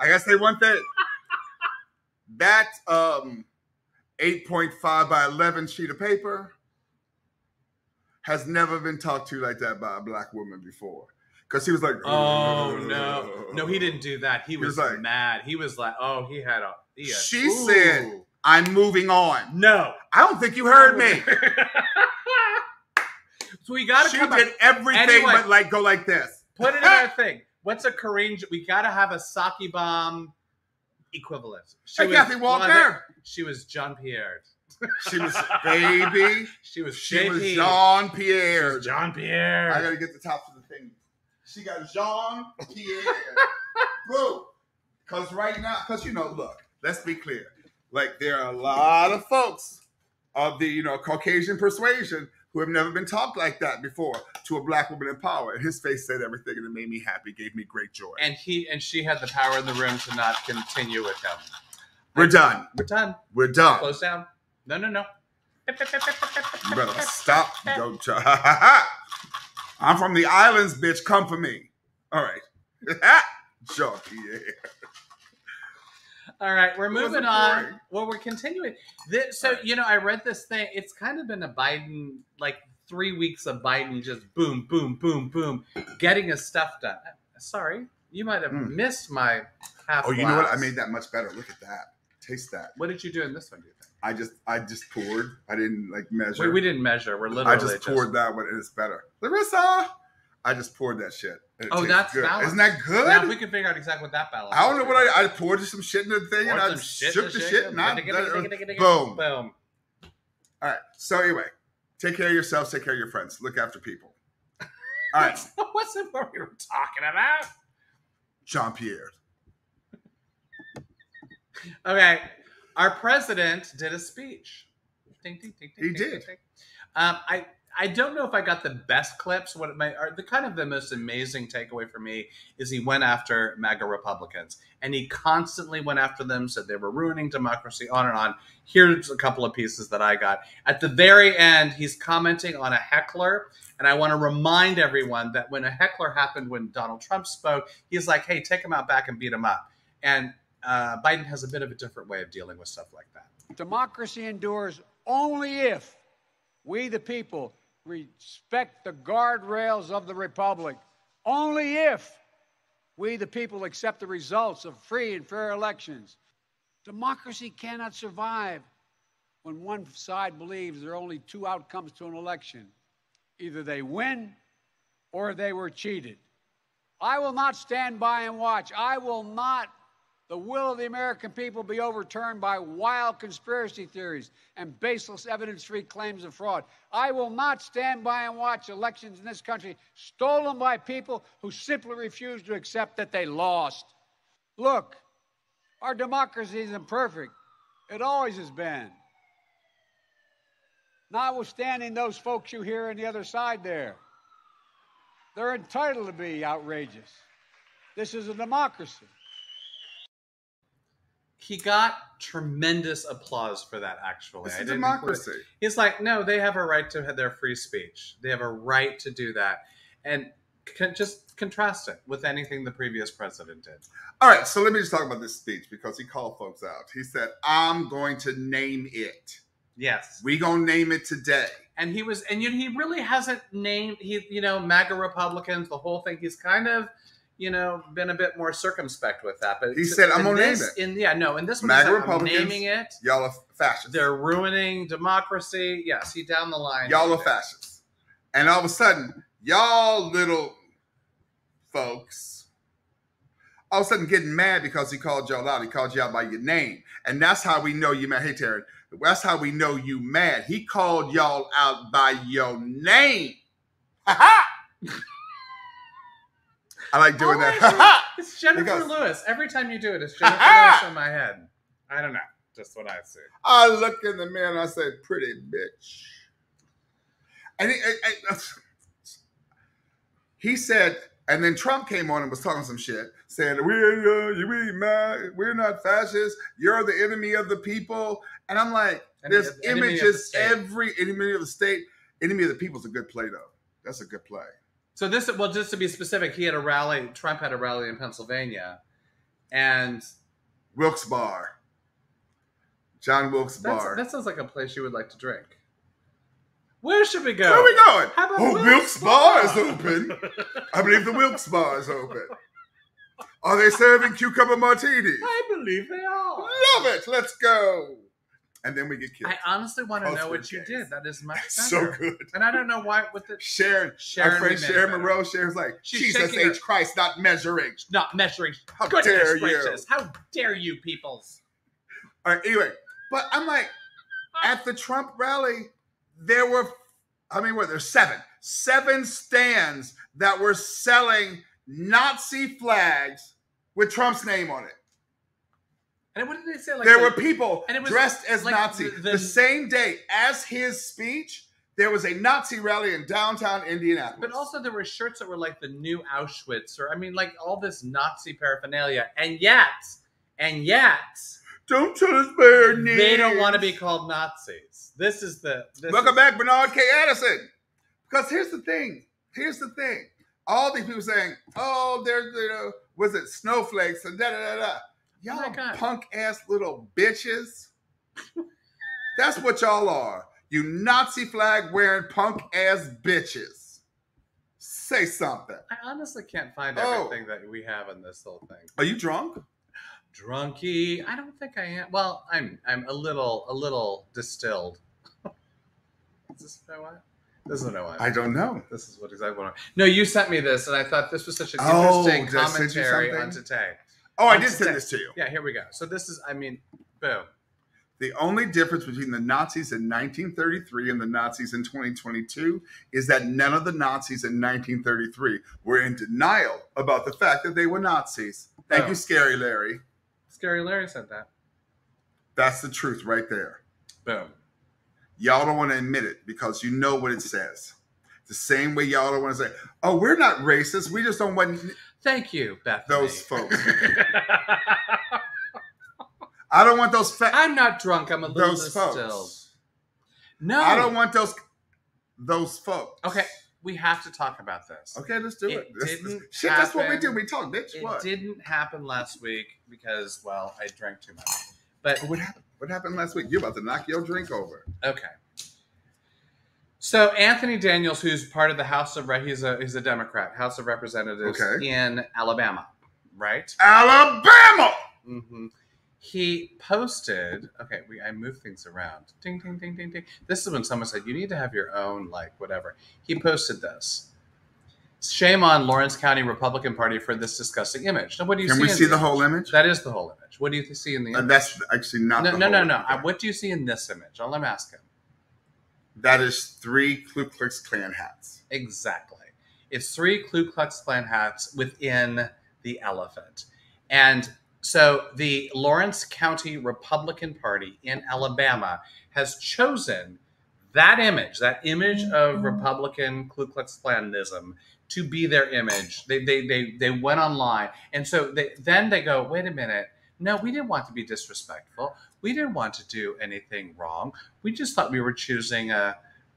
I gotta say one thing. That um, eight point five by eleven sheet of paper has never been talked to like that by a black woman before. Because he was like, Oh no, no, he didn't do that. He was, was like- mad. He was like, oh, he had a. He had, She Ooh. said- I'm moving on. no. I don't think you heard me. so we got to She come did up, everything Anyway. but like go like this. put it in our thing. What's a Kareem? We got to have a sake bomb equivalent. She Hey, Kathy Walker. She was John Pierre. She was baby. She was She JP. was Jean Pierre. John Pierre. I gotta get the top of the thing. She got Jean Pierre. Boo. Cause right now, cause you know, look, let's be clear. Like there are a lot of folks of the you know Caucasian persuasion who have never been talked like that before to a black woman in power. And his face said everything and it made me happy, gave me great joy. and he and she had the power in the room to not continue with him. We're done. We're done. We're done. Close down. No, no, no. You better stop. Go to- I'm from the islands, bitch. Come for me. All right. Jean Pierre. All right, we're moving on. Well, we're continuing. This, so you know, I read this thing. It's kind of been a Biden like three weeks of Biden just boom, boom, boom, boom, getting his stuff done. Sorry, You might have Mm. missed my half. Oh, you know what? I made that much better. Look at that. Taste that. What did you do in this one? Do you think? I just I just poured. I didn't like measure. We, we didn't measure. We're literally I just poured that one and it's better. Larissa, I just poured that shit. Oh, that's good. Isn't that good? Now, if we can figure out exactly what that balance. I don't know what I, I poured some shit in the thing and I shook the the shit. And I, boom. Boom. All right. So anyway, take care of yourselves. Take care of your friends. Look after people. All right, what's what we were talking about. Jean Pierre. Okay, our president did a speech. Ding, ding, ding, He did. Um, I I don't know if I got the best clips. What my are the kind of the most amazing takeaway for me is he went after MAGA Republicans and he constantly went after them, said they were ruining democracy, on and on. Here's a couple of pieces that I got. At the very end, he's commenting on a heckler, and I want to remind everyone that when a heckler happened when Donald Trump spoke, he's like, "Hey, take him out back and beat him up." And uh, Biden has a bit of a different way of dealing with stuff like that. Democracy endures only if we, the people, respect the guardrails of the Republic. Only if we, the people, accept the results of free and fair elections. Democracy cannot survive when one side believes there are only two outcomes to an election either they win or they were cheated. I will not stand by and watch. I will not the will of the American people be overturned by wild conspiracy theories and baseless evidence free claims of fraud. I will not stand by and watch elections in this country stolen by people who simply refuse to accept that they lost. Look, our democracy isn't perfect, it always has been. Notwithstanding those folks you hear on the other side there, they're entitled to be outrageous. This is a democracy. He got tremendous applause for that. Actually, It's I a didn't include democracy. He's like, no, they have a right to have their free speech. They have a right to do that, and con- just contrast it with anything the previous president did. All right, so let me just talk about this speech because he called folks out. He said, "I'm going to name it. Yes, We gonna name it today." and he was, and you know, he really hasn't named he, you know, MAGA Republicans, the whole thing. He's kind of. You know, been a bit more circumspect with that, but He said, "I'm gonna name it." In yeah, no, in this one, MAGA he said, I'm Republicans, naming it. Y'all are fascists. They're ruining democracy. Yes, he down the line. y'all are fascists. And all of a sudden, y'all little folks, all of a sudden getting mad because he called y'all out. He called you out by your name. And that's how we know you mad. Hey, Terry, that's how we know you mad. He called y'all out by your name. Ha ha! I like doing that. Ha ha! It's Jennifer Because- Lewis. Every time you do it, it's Jennifer! Lewis in my head. I don't know. Just what I see. I look in the mirror and I say, pretty bitch. And he, I- I- he said, and then Trump came on and was talking some shit, saying, we're, uh, we mad, we're not fascists, you're the enemy of the people. And I'm like, Enemy there's the images, state. every enemy of the state, enemy of the people is a good play, though. That's a good play. So this, well, just to be specific, he had a rally. Trump had a rally in Pennsylvania, and Wilkes-Barre. John Wilkes that's, Bar. that sounds like a place you would like to drink. Where should we go? Where are we going? How about oh, Wilkes Wilkes Bar is open. I believe the Wilkes Bar is open. Are they serving cucumber martinis? I believe they are. Love it. Let's go. And then we get killed. I honestly want to know what you games. did. That is much better. so good. And I don't know why with the Sharon, Sharon our friend Sharon. Monroe, Sharon's like, She's Jesus shaking her- Christ, not measuring. not measuring. How Goodness dare you? gracious! How dare you, peoples? All right, anyway, but I'm like, at the Trump rally, there were, I mean, what? There's seven, seven stands that were selling Nazi flags with Trump's name on it. And what did they say? Like there the- were people and it was dressed as like Nazi. the- The, the- same day as his speech, there was a Nazi rally in downtown Indianapolis. But also there were shirts that were like the new Auschwitz, or I mean, like all this Nazi paraphernalia, and yet, and yet, don't tell us their names. they don't want to be called Nazis. This is the this Welcome is- back, Bernard K. Addison. Because here's the thing. Here's the thing. All these people saying, "Oh, they're, they're was it snowflakes and da da da da." Y'all God. Uh, punk ass little bitches. That's what y'all are. You Nazi flag wearing punk ass bitches. Say something. I honestly can't find Oh. everything that we have in this whole thing. Are you drunk? Drunky. I don't think I am. Well, I'm I'm a little a little distilled. is this no wine? This is no wine. I don't know. This is what exactly what I No, you sent me this, and I thought this was such an Oh, interesting did I send you commentary on today. Oh, I did send this to you. Yeah, here we go. So this is, I mean, boom. The only difference between the Nazis in 1933 and the Nazis in 2022 is that none of the Nazis in 1933 were in denial about the fact that they were Nazis. Thank Oh. you, Scary Larry. Scary Larry said that. That's the truth right there. Boom. Y'all don't want to admit it because you know what it says. The same way y'all don't want to say, "Oh, we're not racist. We just don't want." Thank you, Bethany. Those folks. I don't want those fat. I'm not drunk. I'm a little Those folks. No. I don't want those. Those folks. Okay, we have to talk about this. Okay, let's do It it. This- didn't shit, that's what we do. We talk, bitch. It what? didn't happen last week because, well, I drank too much. But What happened? What happened last week? You're about to knock your drink over. okay. So Anthony Daniels, who's part of the House of Re- he's a he's a Democrat, House of Representatives Okay. in Alabama, right? Alabama. hmm He posted. Okay, we I move things around. Ding ding ding ding ding. This is when someone said you need to have your own like whatever. He posted this. Shame on Lawrence County Republican Party for this disgusting image. Now, what do you Can see? Can we see the whole image? That is the whole image. What do you see in the Uh, image? that's actually not. no, the no, no, no. image. What do you see in this image? I'll let him ask him. That is three Ku Klux Klan hats. Exactly. It's three Ku Klux Klan hats within the elephant. And so the Lawrence County Republican Party in Alabama has chosen that image, that image of mm-hmm. Republican Ku Klux Klanism, to be their image. They, they, they, they went online. And so they, then they go, wait a minute. No, we didn't want to be disrespectful. We didn't want to do anything wrong. We just thought we were choosing a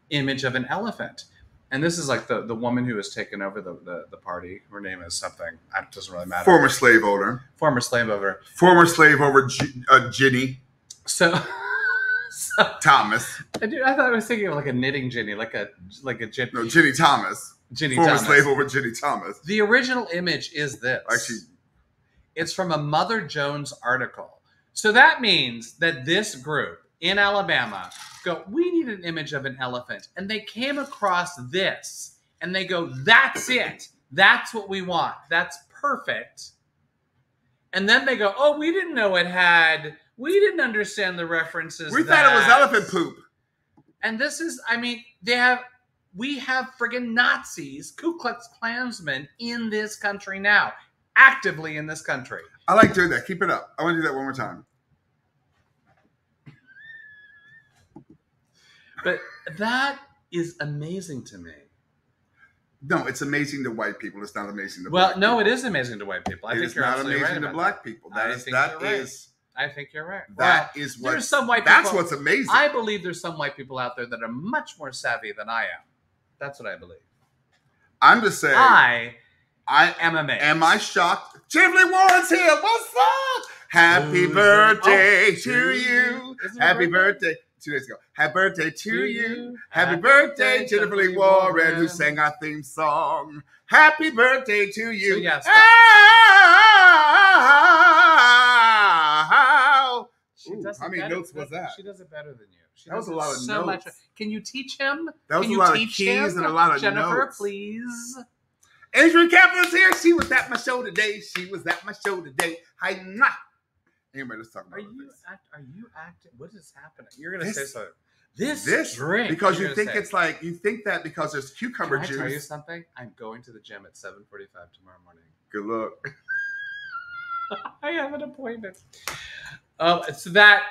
image of an elephant. And this is like the, the woman who has taken over the, the, the party. Her name is something. It doesn't really matter. Former slave owner. Former slave owner. Former slave owner G- uh, Ginny So, so Thomas. I, do, I thought I was thinking of like a knitting Ginny, like a like a Gin, No, Ginny Thomas. Ginny Former Thomas. slave owner Ginny Thomas. The original image is this. Actually, It's from a Mother Jones article. So that means that this group in Alabama go, we need an image of an elephant. And they came across this and they go, that's it. That's what we want. That's perfect. And then they go, oh, we didn't know it had, we didn't understand the references. we thought it was elephant poop. And this is, I mean, they have, we have friggin' Nazis, Ku Klux Klansmen in this country now, actively in this country. I like doing that. Keep it up. I want to do that one more time. But that is amazing to me. No, it's amazing to white people. It's not amazing to Well, no, it people. is amazing to white people. I It think is you're not amazing right to black people. That I is that right. is. I think you're right. that Well, is what there's some white that's people- what's amazing. I believe there's some white people out there that are much more savvy than I am. That's what I believe. I'm just saying. I I am amazed. am I shocked? Tiffany Warren's here. What's up? Happy Who's birthday oh, it? to Oh, you. Happy birthday? birthday. Two days ago. Happy birthday to To you. you. Happy Happy birthday, birthday, Jennifer Jennifer Lee Warren, Warren. who sang our theme song. Happy birthday to you. So. Ow. She Ooh, how many notes was that? She does it better than you. She That was a lot of so notes. Much. Can you teach him? That was Can a you lot of keys him? and a lot of Jennifer, notes. please. Adrian Kaplan's here. She was at my show today. She was at my show today. Hi, nah. Anyway, let's talk about Are you this. act, are you acting? What is happening? You're gonna say something. This, This drink because you think say. it's like you think that because there's cucumber Can I juice. tell you something? I'm going to the gym at 7:45 tomorrow morning. Good luck. I have an appointment. Oh, so that.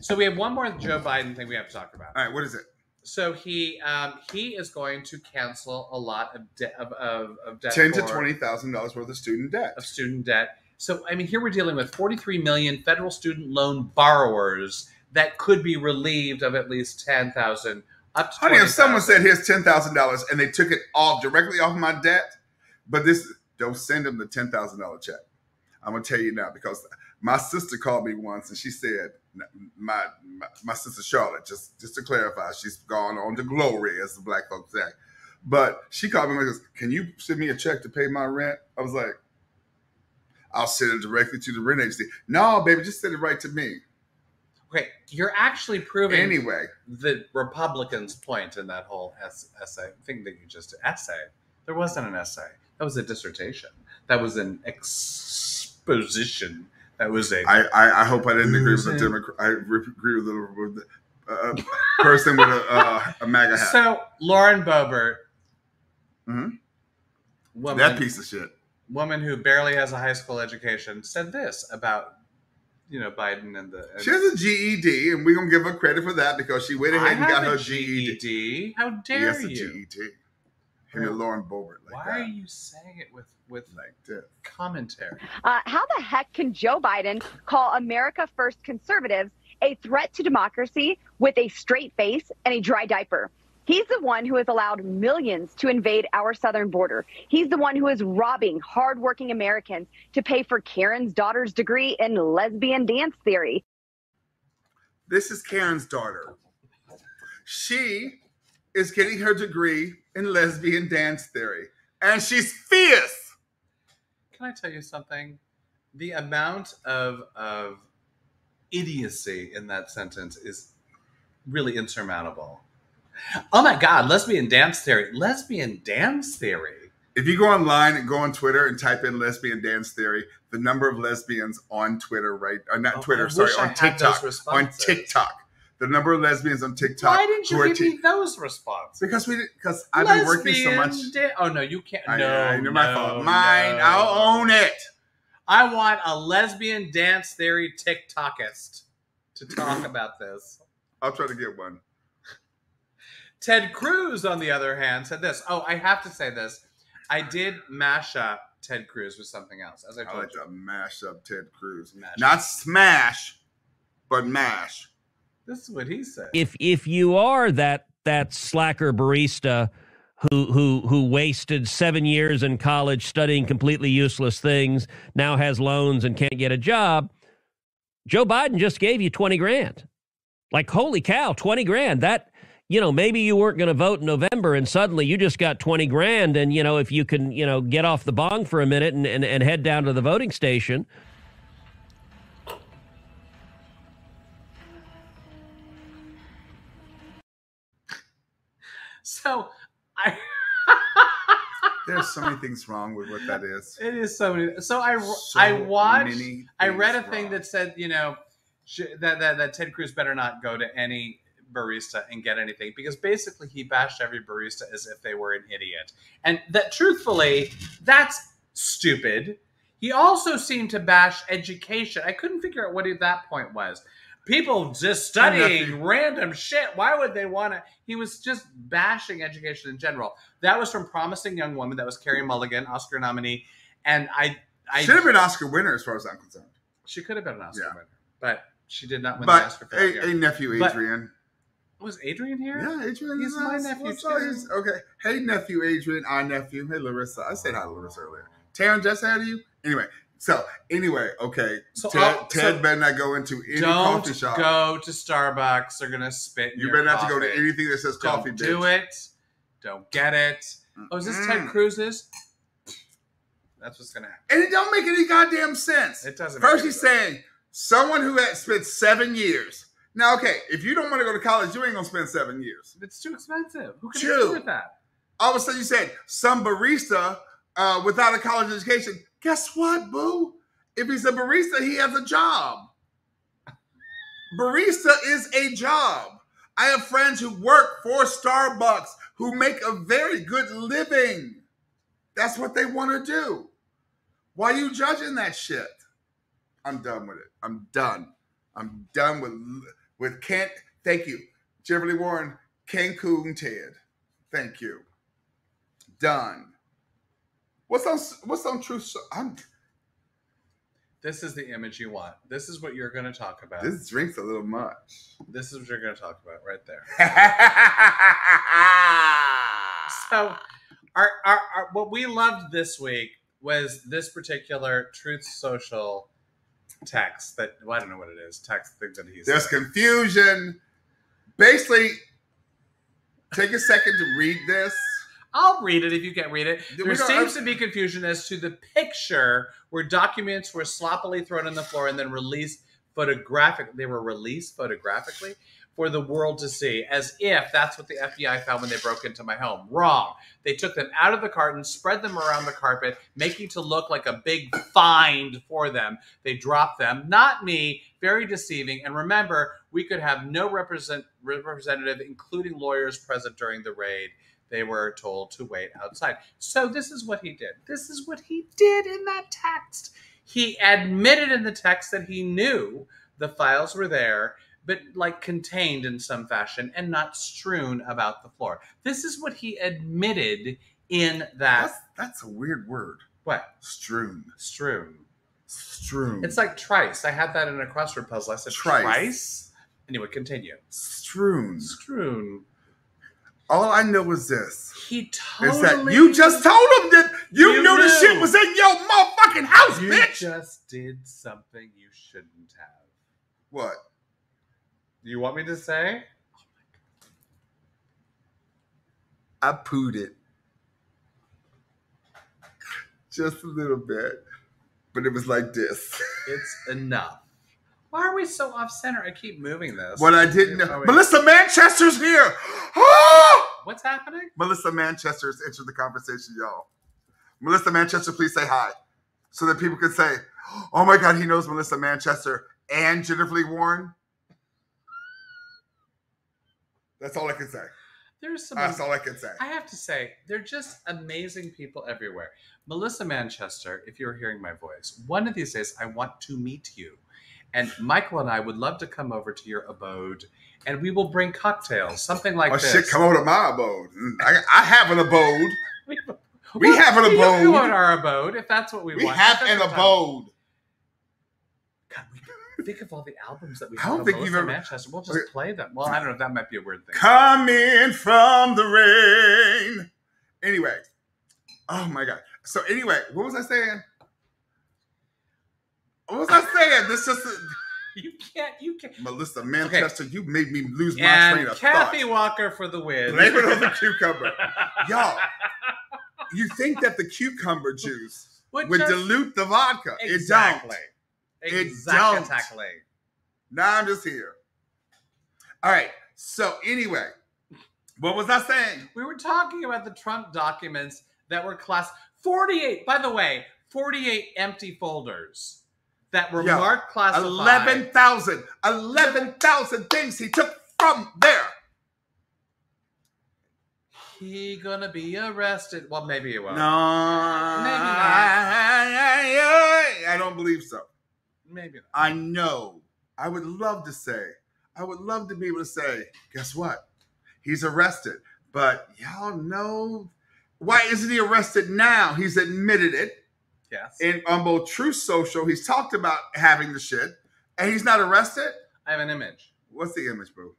So we have one more Joe Biden thing we have to talk about. All right, what is it? So he um, he is going to cancel a lot of debt of, of, of debt Ten to twenty thousand dollars worth of student debt. of student debt. So I mean, here we're dealing with 43 million federal student loan borrowers that could be relieved of at least 10,000 up to Honey, if someone 20,000. said here's ten thousand dollars and they took it off directly off my debt, but this don't send them the ten thousand dollar check. I'm gonna tell you now because my sister called me once and she said my, my my sister Charlotte just just to clarify she's gone on to glory as the black folks say. But she called me and goes, Can you send me a check to pay my rent? I was like, I'll send it directly to the rent agency. No, baby, just send it right to me. Okay, you're actually proving Anyway, the Republicans' point in that whole es- essay thing that you just essay. There wasn't an essay. That was a dissertation. That was an exposition. That was a. I, I, I hope I didn't agree with the Democrat. I agree with the, with the uh, person with a, uh, a MAGA hat. so Lauren Boebert, Mhm. woman, that piece of shit. woman who barely has a high school education, said this about you know Biden and the. And She has a GED, and we're gonna give her credit for that because she went I ahead and got her GED. GED. How dare Yes, a you? GED. Him and Lauren Boebert like Why that. are you saying it with with like that? commentary? Uh, how the heck can Joe Biden call America First conservatives a threat to democracy with a straight face and a dry diaper? He's the one who has allowed millions to invade our southern border. He's the one who is robbing hardworking Americans to pay for Karen's daughter's degree in lesbian dance theory. This is Karen's daughter. She is getting her degree in lesbian dance theory, and she's fierce. Can I tell you something? The amount of of idiocy in that sentence is really insurmountable. Oh my god, lesbian dance theory. Lesbian dance theory. If you go online and go on Twitter and type in lesbian dance theory, the number of lesbians on Twitter, right? Or not Oh, Twitter, sorry, on TikTok. On. TikTok. The number of lesbians on TikTok. Why didn't you give ti- me those responses? Because we because I've been working so much. Lesbian oh no, you can't. I, no, I, my no, fault. Mine. no. I'll own it. I want a lesbian dance theory TikTokist to talk about this. I'll try to get one. Ted Cruz, on the other hand, said this. Oh, I have to say this. I did mash up Ted Cruz with something else, as I told I like you. to mash up Ted Cruz. Mash Not smash, but mash. This is what he said. if if you are that that slacker barista who who who wasted seven years in college studying completely useless things, now has loans and can't get a job, Joe Biden just gave you twenty grand. Like holy cow, twenty grand. That you know maybe you weren't going to vote in November and suddenly you just got twenty grand. And you know if you can you know get off the bong for a minute and and, and head down to the voting station. So I There's so many things wrong with what that is. it is so many. So I So I watched. I read a thing wrong. that said you know sh- that, that that Ted Cruz better not go to any barista and get anything because basically he bashed every barista as if they were an idiot, and that truthfully that's stupid. He also seemed to bash education. I couldn't figure out what he- that point was. People just studying Nothing. random shit. Why would they want to? He was just bashing education in general. That was from Promising Young Woman. That was Carey Mulligan, Oscar nominee, and I. I Should have been Oscar winner as far as I'm concerned. she could have been an Oscar Yeah. winner, but she did not win the Oscar for year. hey, nephew But- Adrian. Was Adrian here? Yeah, Adrian. He's my us. nephew, What's too. He's- okay. Hey, nephew Adrian. Our nephew. Hey, Larissa. I said hi to Larissa earlier. Taryn just had you. Anyway, so anyway, okay. So Ted, I'll- Ted so better not go into any Don't coffee shop. go to Starbucks. They're gonna spit. In you better not to go to anything that says Don't coffee. do bitch. it. Don't get it. Oh, is this Ted. Cruz's? That's what's gonna happen. And it don't make any goddamn sense. It doesn't. First, he's sense. saying someone who had spent seven years. Now, okay, if you don't want to go to college, you ain't gonna spend seven years. it's too expensive. Who can True. afford that? All of a sudden, you said some barista uh, without a college education. Guess what, boo? If he's a barista, he has a job. Barista is a job. I have friends who work for Starbucks who make a very good living. That's what they want to do. Why are you judging that shit? I'm done with it. I'm done. I'm done with with Kent. Thank you, Beverly Warren, Cancun, Ted. Thank you. Done. What's on What's on Truth? So- I'm This is the image you want. This is what you're gonna talk about. this drink's a little much. This is what you're gonna talk about right there. So, our, our, our what we loved this week was this particular Truth Social text that well, I don't know what it is. Text thing that he's There's confusion. Basically, take a second to read this. I'll read it if you can't read it. There seems to be confusion as to the picture where documents were sloppily thrown on the floor and then released photographic. They were released photographically for the world to see, as if that's what the FBI found when they broke into my home. Wrong. They took them out of the carton, spread them around the carpet, making to look like a big find for them. They dropped them. Not me. Very deceiving. And remember, we could have no represent representative, including lawyers, present during the raid. They were told to wait outside. So this is what he did. This is what he did in that text. He admitted in the text that he knew the files were there, but like contained in some fashion and not strewn about the floor. This is what he admitted in that. That's that's a weird word. What? Strewn. Strewn. Strewn. It's like trice. I had that in a crossword puzzle. I said Trice. trice. Anyway, continue. strewn. Strewn. All I know is this. He totally. Is that you just told him that you, You knew the shit was in your motherfucking house, bitch! You bitch? just did something you shouldn't have. What? Do you want me to say? I pooed it. Just a little bit. But it was like this. It's enough. Why are we so off center? I keep moving this. what I didn't know. Wait. Melissa Manchester's here. Ah! What's happening? Melissa Manchester has entered the conversation, y'all. Melissa Manchester, please say hi. So that people can say, oh my God, he knows Melissa Manchester and Jennifer Lee Warren. That's all I can say. There's some. That's all I can say. I have to say, they're just amazing people everywhere. Melissa Manchester, if you're hearing my voice, one of these days I want to meet you. And Michael and I would love to come over to your abode and we will bring cocktails, something like oh this. shit, come over to my abode. Mm, I, I have an abode. We, We have an you can go abode. our abode if that's what we, We want. have That's an abode. God, we think of all the albums that we have. I don't think you've ever- Manchester. We'll just Okay. play them. Well, I don't know. That might be a weird thing. Coming from the rain. Anyway. Oh my God. So anyway, what was I saying? What was I saying? This just You can't. You can't. Melissa Manchester, you made me lose my train And of Kathy thought. Walker for the win. Blame it on the cucumber. Y'all, you think that the cucumber juice Would would just- dilute the vodka. Exactly. It don't. It Exactly. don't. Now I'm just here. All right. So anyway, what was I saying? We were talking about the Trump documents that were class 48. By the way, 48 empty folders that were Yeah. marked classified. 11,000. 11,000 things he took from there. He gonna be arrested. Well, maybe he No. won't. Maybe I don't believe so. Maybe not. I know. I would love to say, I would love to be able to say, guess what? He's arrested. But y'all know why isn't he arrested now? He's admitted it. Yes. And on both Truth Social, he's talked about having the shit, and he's not arrested. I have an image. What's the image, boo?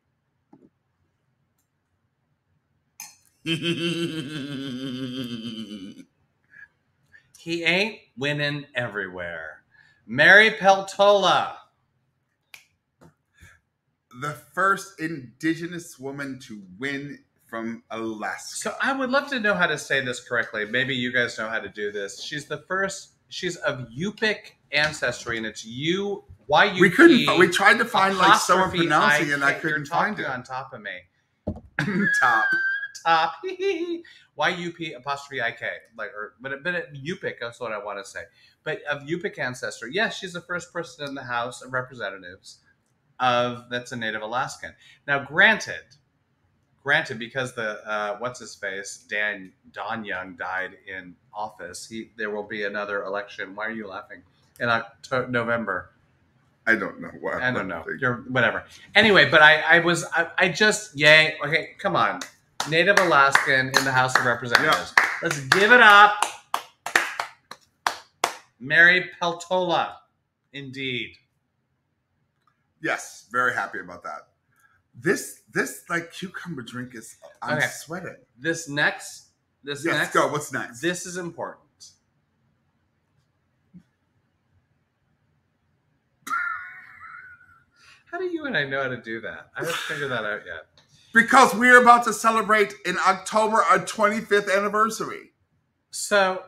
He ain't winning everywhere. Mary Peltola. the first indigenous woman to win from Alaska. So I would love to know how to say this correctly. Maybe you guys know how to do this. She's the first. She's of Yupik ancestry, and it's U Y U we couldn't. We tried to find like someone pronouncing it, and I couldn't find it. on top of me. Top. Top. Y U P apostrophe I K. Like, or but but Yupik. That's what I want to say. But of Yupik ancestry, yes, she's the first person in the House of Representatives of that's a Native Alaskan. Now, granted, granted, because the uh, what's his face Dan Don Young died in office, he there will be another election. Why are you laughing? In October, November. I don't know why. I don't know. You're whatever. Anyway, but I, I was, I, I just, yay. Okay, come on. Native Alaskan in the House of Representatives. Let's give it up. Mary Peltola, indeed. Yes, very happy about that. This this like cucumber drink is. I'm Okay. sweating. This next, this Yes, next, go. What's next? This is important. How do you and I know how to do that? I haven't figured that out yet. Because we're about to celebrate in October uh, our 25th anniversary. So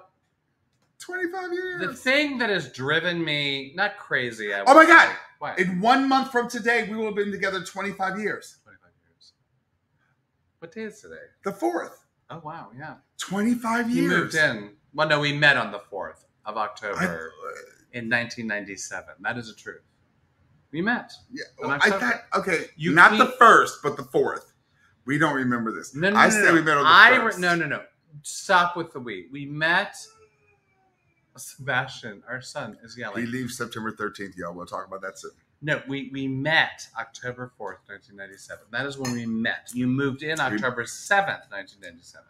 25 years. the thing that has driven me not crazy. I Oh my God. say- What? in one month from today, we will have been together 25 years. 25 years. What day is today? The fourth. Oh wow, yeah. 25 He years. moved in. Well, no, we met on the fourth of I- October in 1997. That is the truth. We met. yeah, On I thought, okay, You not the first, but the fourth. We don't remember this. No, no, I no, say no, we met on the I first. re- no, no, no. Stop with the we. We met. Sebastian, our son, is We yelling. leave September 13th, y'all. We'll talk about that soon. No, we we met October fourth, nineteen ninety seven. That is when we met. You moved in October seventh, nineteen ninety seven.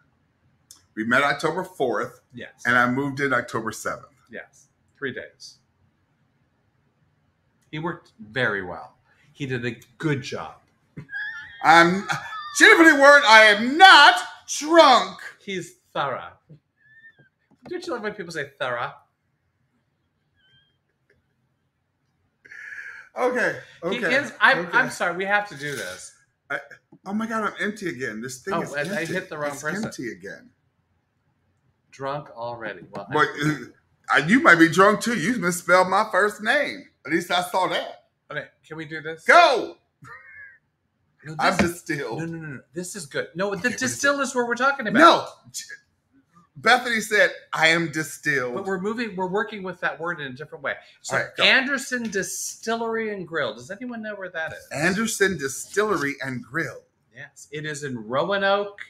We met October 4th, Yes. and I moved in October 7th. Yes, three days. He worked very well. He did a good job. I'm Jennifer Word. I am not drunk. He's thorough. Don't you love when people say thorough? Okay. Okay. I'm, okay. I'm sorry. We have to do this. Oh my god, I'm empty again. This thing Oh, is I empty. hit the wrong it's person. empty again. Drunk already. Well, But uh, you might be drunk too. You misspelled my first name. At least I saw that. okay. Can we do this? Go. No, this- I'm distilled. No, no, no, no. This is good. No, the Okay, what is distill is where we're talking about. No. Bethany said, I am distilled. But we're moving. We're working with that word in a different way. So right. Anderson Distillery and Grill. Does anyone know where that is? Anderson Distillery and Grill, Yes, it is in Roanoke,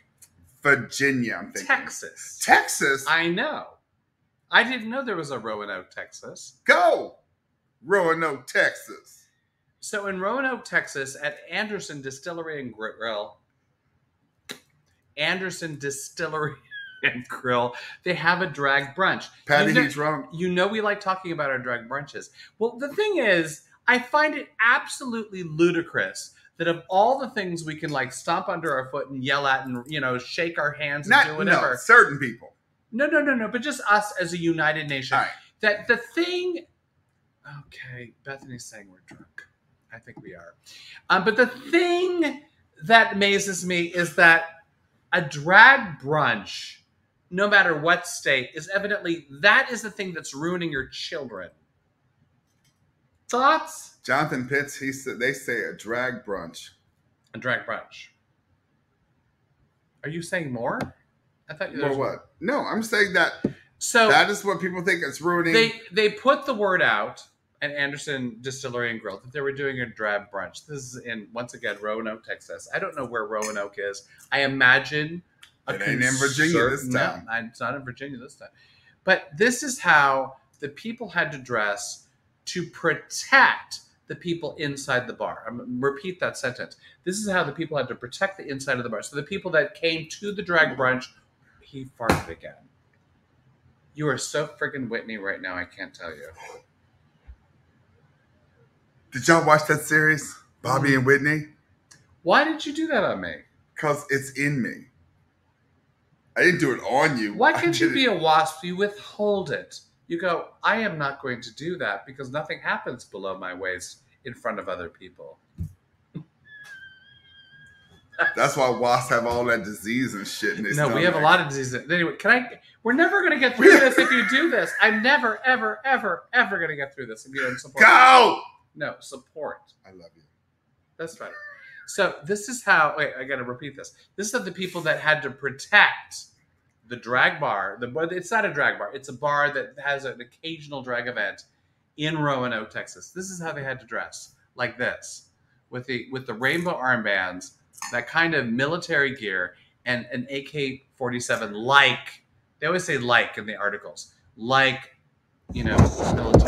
Virginia, I'm thinking. Texas. Texas? I know. I didn't know there was a Roanoke, Texas. Go. Roanoke, Texas. So in Roanoke, Texas, at Anderson Distillery and Grill, Anderson Distillery and Grill. they have a drag brunch. Patty, You know- he's drunk. You know we like talking about our drag brunches. Well, the thing is, I find it absolutely ludicrous that of all the things we can like stomp under our foot and yell at and you know shake our hands and do whatever. no, certain people. No, no, no, no, but just us as a united nation. Right. That the thing. Okay, Bethany's saying we're drunk. I think we are. Um, but the thing that amazes me is that a drag brunch, no matter what state, is evidently that is the thing that's ruining your children. Thoughts? Jonathan Pitts, he said they say a drag brunch. A drag brunch. Are you saying more? I thought you Or what? No, I'm saying that So that is what people think it's ruining. they they put the word out at Anderson Distillery and Grill that they were doing a drab brunch. This is in once again Roanoke, Texas. I don't know where Roanoke is. I imagine It ain't in Virginia this no, time. I- it's not in Virginia this time. But this is how the people had to dress to protect the people inside the bar. I'm, repeat that sentence. This is how the people had to protect the inside of the bar. So the people that came to the drag brunch, he farted again. You are so friggin' Whitney right now. I can't tell you. Did y'all watch that series, Bobby Mm. and Whitney? Why did you do that on me? Because it's in me. I didn't do it on you. Why can't you be a wasp? You withhold it. You go, I am not going to do that because nothing happens below my waist in front of other people. That's why wasps have all that disease and shit. No, we have a lot of diseases. Anyway, can I? We're never going to get through this if you do this. I'm never, ever, ever, ever going to get through this if you don't support. Go! No, support. I love you. That's better. So this is how. Wait, I got to repeat this. This is the people that had to protect the drag bar. The but it's not a drag bar. It's a bar that has an occasional drag event in Roanoke, Texas. This is how they had to dress, like this, with the with the rainbow armbands, that kind of military gear, and an AK forty seven like. They always say like in the articles, like you know military.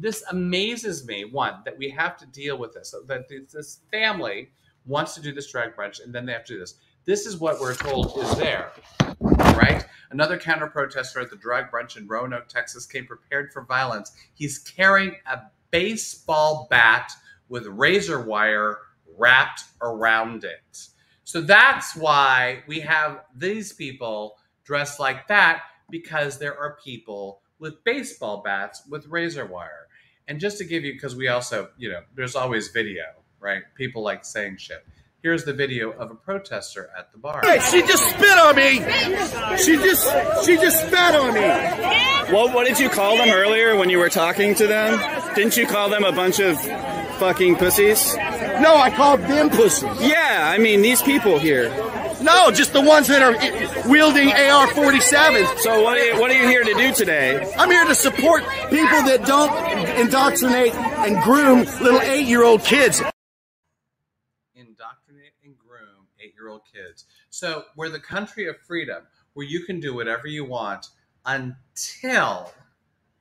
This amazes me. One that we have to deal with this. That this- this family wants to do this drag brunch, and then they have to do this. This is what we're told is there, right? Another counter protester at the drag brunch in Roanoke, Texas, came prepared for violence. He's carrying a baseball bat with razor wire wrapped around it. So that's why we have these people dressed like that because there are people with baseball bats with razor wire. And just to give you, because we also, you know, there's always video right? People like saying shit. Here's the video of a protester at the bar. Hey, she just spit on me. She just she just spat on me. Well, what did you call them earlier when you were talking to them? Didn't you call them a bunch of fucking pussies? No, I called them pussies. Yeah, I mean these people here. No, just the ones that are wielding AR-47s. So what are you, what are you here to do today? I'm here to support people that don't indoctrinate and groom little eight-year-old kids. indoctrinate and groom eight year old kids. So we're the country of freedom where you can do whatever you want until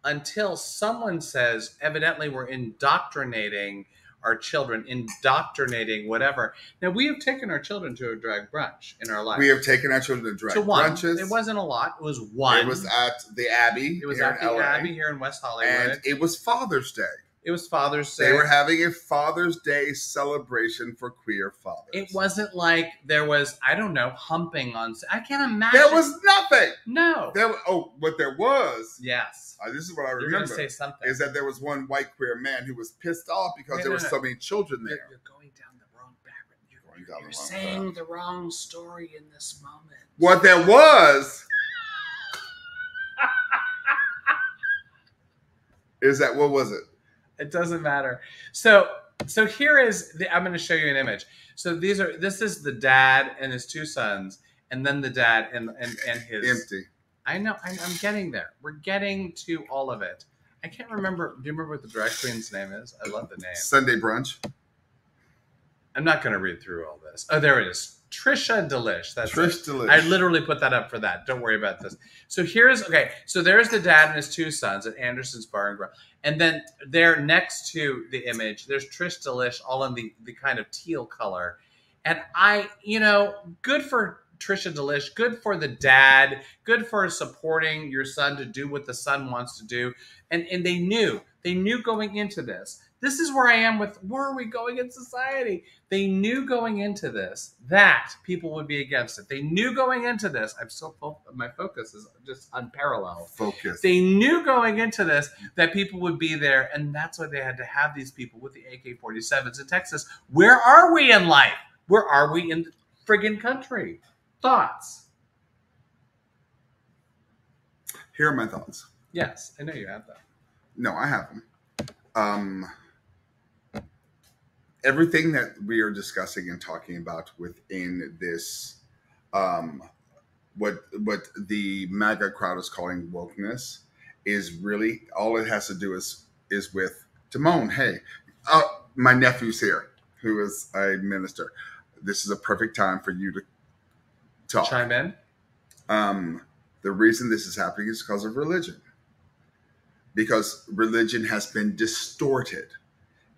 until someone says evidently we're indoctrinating our children, indoctrinating whatever. Now we have taken our children to a drag brunch in our life. We have taken our children to drag to one. brunches. It wasn't a lot. It was one. It was at the Abbey. It was here at in the LA. Abbey here in West Hollywood. and it was Father's Day. It was Father's Day. They were having a Father's Day celebration for queer fathers. it wasn't like there was I don't know humping on. I can't imagine. There was nothing. no. There, oh, what there was. yes. uh, this is what I You're remember. gonna say something. is that there was one white queer man who was pissed off because Wait, there no, were no. so many children You're, there. you're going down the wrong path. You're, Going down you're the wrong saying the wrong story in this moment. What there was is that what was it? It doesn't matter. So so here is the I'm going to show you an image. So these are this is the dad and his two sons, and then the dad and and, and his. Empty. I know. I'm, I'm getting there. We're getting to all of it. I can't remember. Do you remember what the drag queen's name is? I love the name. Sunday brunch. I'm not going to read through all this. Oh, there it is. Trisha Delish. That's Trish it. Delish. I literally put that up for that. Don't worry about this. So here's okay. So there's the dad and his two sons at Anderson's Bar and Grill, and then there next to the image, there's Trish Delish, all in the the kind of teal color. And I, you know, good for Trisha Delish, good for the dad, good for supporting your son to do what the son wants to do. And and they knew, they knew going into this. This is where I am with where are we going in society? They knew going into this that people would be against it. They knew going into this. I'm so my focus is just unparalleled. Focus. They knew going into this that people would be there, and that's why they had to have these people with the AK 47s in Texas. Where are we in life? Where are we in the friggin' country? Thoughts? Here are my thoughts. Yes, I know you have them. No, I have them. Um, everything that we are discussing and talking about within this, um, what what the MAGA crowd is calling wokeness, is really all it has to do is is with Timon. Hey, uh, my nephew's here, who is a minister. This is a perfect time for you to talk. Chime in. Um, the reason this is happening is because of religion. Because religion has been distorted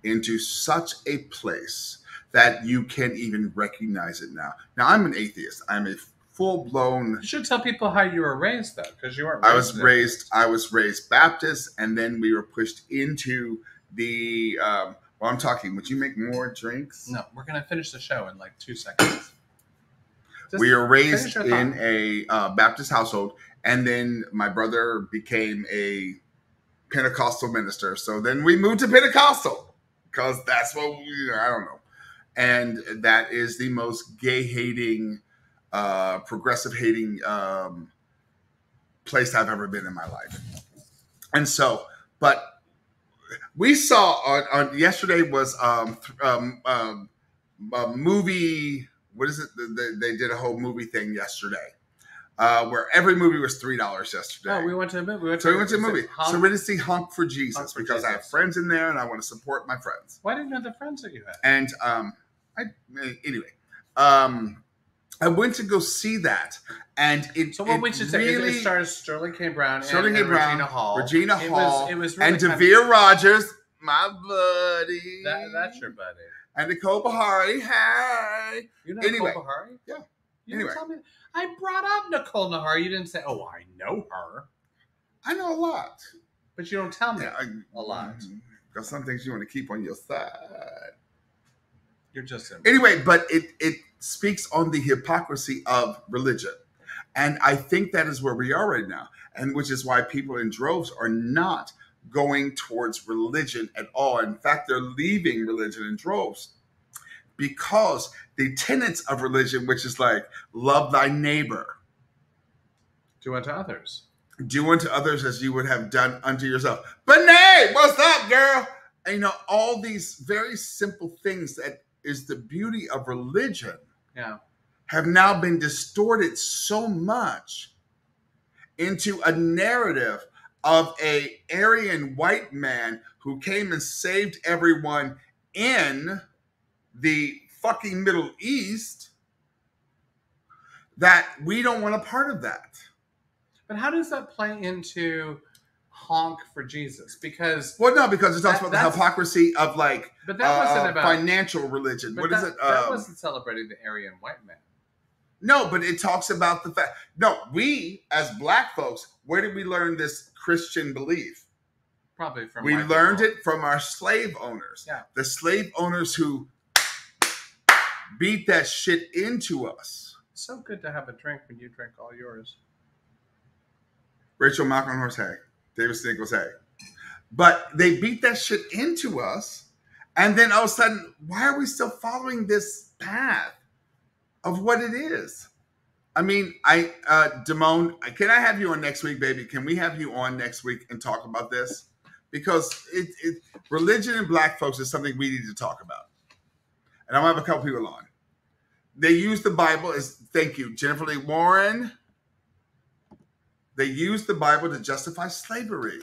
into such a place that you can't even recognize it now. Now, I'm an atheist. I'm a full blown. You should tell people how you were raised, though, because you weren't. I was raised. I was raised Baptist, and then we were pushed into the. Um, well, I'm talking. Would you make more drinks? No, we're gonna finish the show in like two seconds. Just we were raised in a uh, Baptist household, and then my brother became a Pentecostal minister. So then we moved to Pentecostal because that's what we, I don't know. And that is the most gay hating, uh, progressive hating um, place I've ever been in my life. And so, but we saw on, on yesterday was um, um, um, a movie. What is it? They, they did a whole movie thing yesterday, uh, where every movie was three dollars yesterday. Oh, we went to a movie. We went so we went to a movie. Hunk? So we did see Honk for Jesus Honk for because I have friends in there and I want to support my friends. Why didn't you know the friends that you had? And um, I anyway, um, I went to go see that, and it. So what it we should say is really, it stars Sterling K. Brown Sterling and, K. and Brown, Regina Hall. Regina it Hall, was, it was really and of- Devere Rogers, my buddy. That, that's your buddy. and Nicole Beharie. Hey. You know Anyway. Nicole Beharie? Yeah. You Anyway. tell me. I brought up Nicole Beharie. You didn't say, "Oh, I know her," I know a lot. but you don't tell me Yeah, I, a lot. Mm, Got some things you want to keep on your side. You're just Anyway, but it it speaks on the hypocrisy of religion. And I think that is where we are right now. And which is why people in droves are not going towards religion at all. In fact, they're leaving religion in droves. Because the tenets of religion, which is like love thy neighbor, Do unto others. do unto others as you would have done unto yourself. Benay, what's up, girl? And you know, all these very simple things that is the beauty of religion Yeah. have now been distorted so much into a narrative of a Aryan white man who came and saved everyone in the fucking Middle East that we don't want a part of that. But how does that play into honk for Jesus? Because Well, no, because it talks That- about the hypocrisy of like But that wasn't uh, about- financial religion. What is it? That Um, wasn't celebrating the Aryan white man. No, but it talks about the fact. No, we as black folks, where did we learn this Christian belief? Probably from we learned people. it from our slave owners. Yeah. The slave owners who beat that shit into us. It's so good to have a drink when you drink all yours. Rachel Malcolm Hay, David Nichols Hay. But they beat that shit into us. And then all of a sudden, why are we still following this path of what it is? I mean, I uh Damone, can I have you on next week, baby? Can we have you on next week and talk about this? Because it, it religion and black folks is something we need to talk about. And I'm gonna have a couple people on. They use the Bible as thank you, Jennifer Lee Warren. They use the Bible to justify slavery.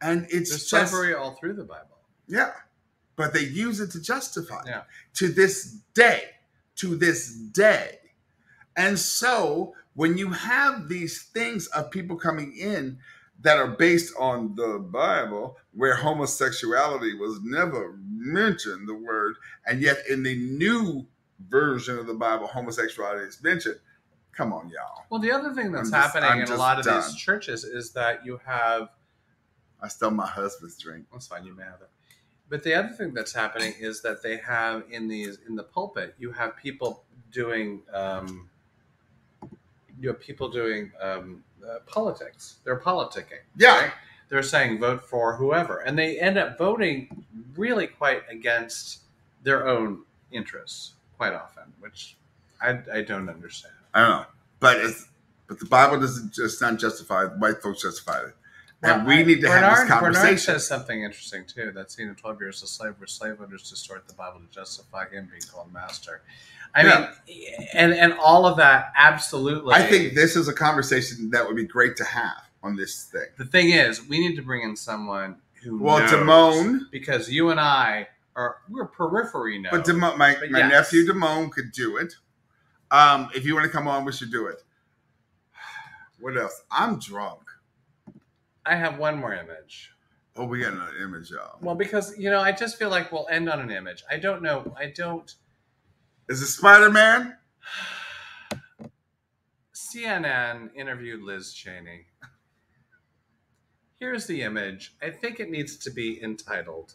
And it's There's just slavery all through the Bible. yeah. But they use it to justify Yeah. to this day, to this day. And so when you have these things of people coming in that are based on the Bible, where homosexuality was never mentioned, the word, and yet in the new version of the Bible, homosexuality is mentioned. Come on, y'all. Well, the other thing that's I'm happening in a lot of done. these churches is that you have. I stole my husband's drink. That's fine. You may have it. But the other thing that's happening is that they have in these in the pulpit, you have people doing. Um, you have people doing um, uh, politics. They're politicking. Yeah. right? They're saying vote for whoever, and they end up voting really quite against their own interests quite often, which I, I don't understand. I don't know, but it's but the Bible doesn't just not justify it. White folks justify it, and Well, we need to have Bernard, this conversation. Bernard says something interesting too. That scene in Twelve Years a Slave, where slave owners distort the Bible to justify him being called master. I Yeah. mean, and and all of that absolutely. I think this is a conversation that would be great to have on this thing. the thing is, we need to bring in someone who Well, knows, Damone- because you and I are we're periphery now. But Demo, my, But my yes. nephew Damone could do it. Um, if you want to come on, we should do it. What else? I'm drunk. I have one more image. Oh, we got another image, y'all. Well, because you know, I just feel like we'll end on an image. I don't know. I don't. Is it Spider Man? CNN interviewed Liz Cheney. Here's the image. I think it needs to be entitled.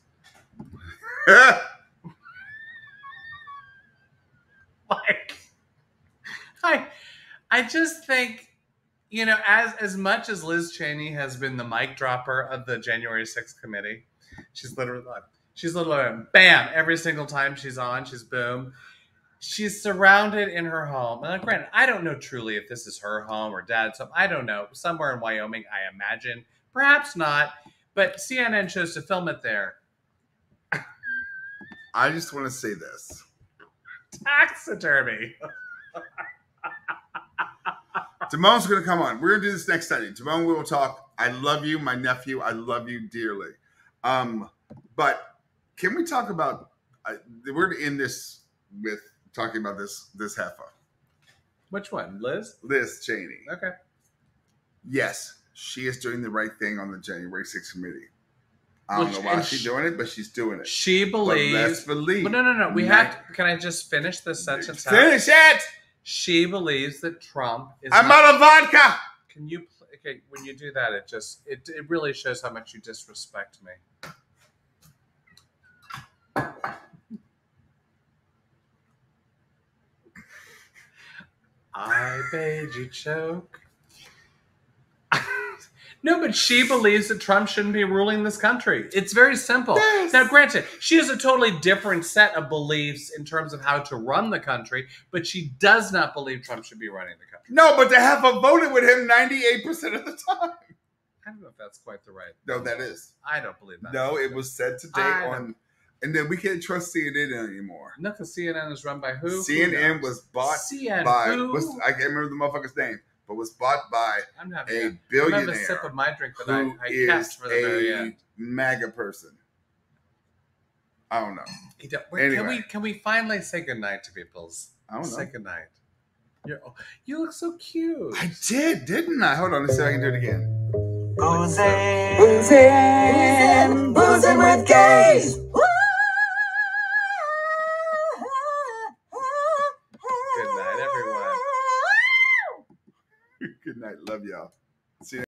Like, I, I just think, you know, as as much as Liz Cheney has been the mic dropper of the January 6th committee, she's literally she's literally bam every single time she's on, she's boom. She's surrounded in her home. And granted, I don't know truly if this is her home or dad's home. I don't know. Somewhere in Wyoming, I imagine. Perhaps not. But CNN chose to film it there. I just want to say this. Taxidermy. Damone's going to come on. We're going to do this next Sunday. Damone, we will talk. I love you, my nephew. I love you dearly. Um, but can we talk about? Uh, we're going to end this with talking about this this heifer, Which one? Liz? Liz Cheney. Okay. Yes, she is doing the right thing on the January 6th committee. I don't Which- know why she's she- doing it, but she's doing it. She believes. But let's believe. But no, no, no. We Mac- have. To, can I just finish this sentence? out? Finish it. She believes that Trump is. I'm not- out of vodka. Can you? Okay, when you do that, it just it, it really shows how much you disrespect me. I bade you choke. No, but she believes that Trump shouldn't be ruling this country. It's very simple. Yes. Now, granted, she has a totally different set of beliefs in terms of how to run the country, but she does not believe Trump should be running the country. No, but to have a voted with him 98% of the time. I don't know if that's quite the right. No, that is. I don't believe that. No, it was said today I don't- on, and then we can't trust CNN anymore. No, because CNN is run by who? Who CNN knows? was bought CNN by, who? I can't remember the motherfucker's name, but was bought by I'm having a a, I'm having billionaire a sip of my drink that I, who I is kept for the very a end. MAGA person. I don't know. Don't- wait, Can we can we finally say goodnight to people's? I don't know. Say goodnight. You're, oh, you look so cute. I did, didn't I? Hold on, let's see if I can do it again. Boozing, boozing, boozing with gays. love y'all.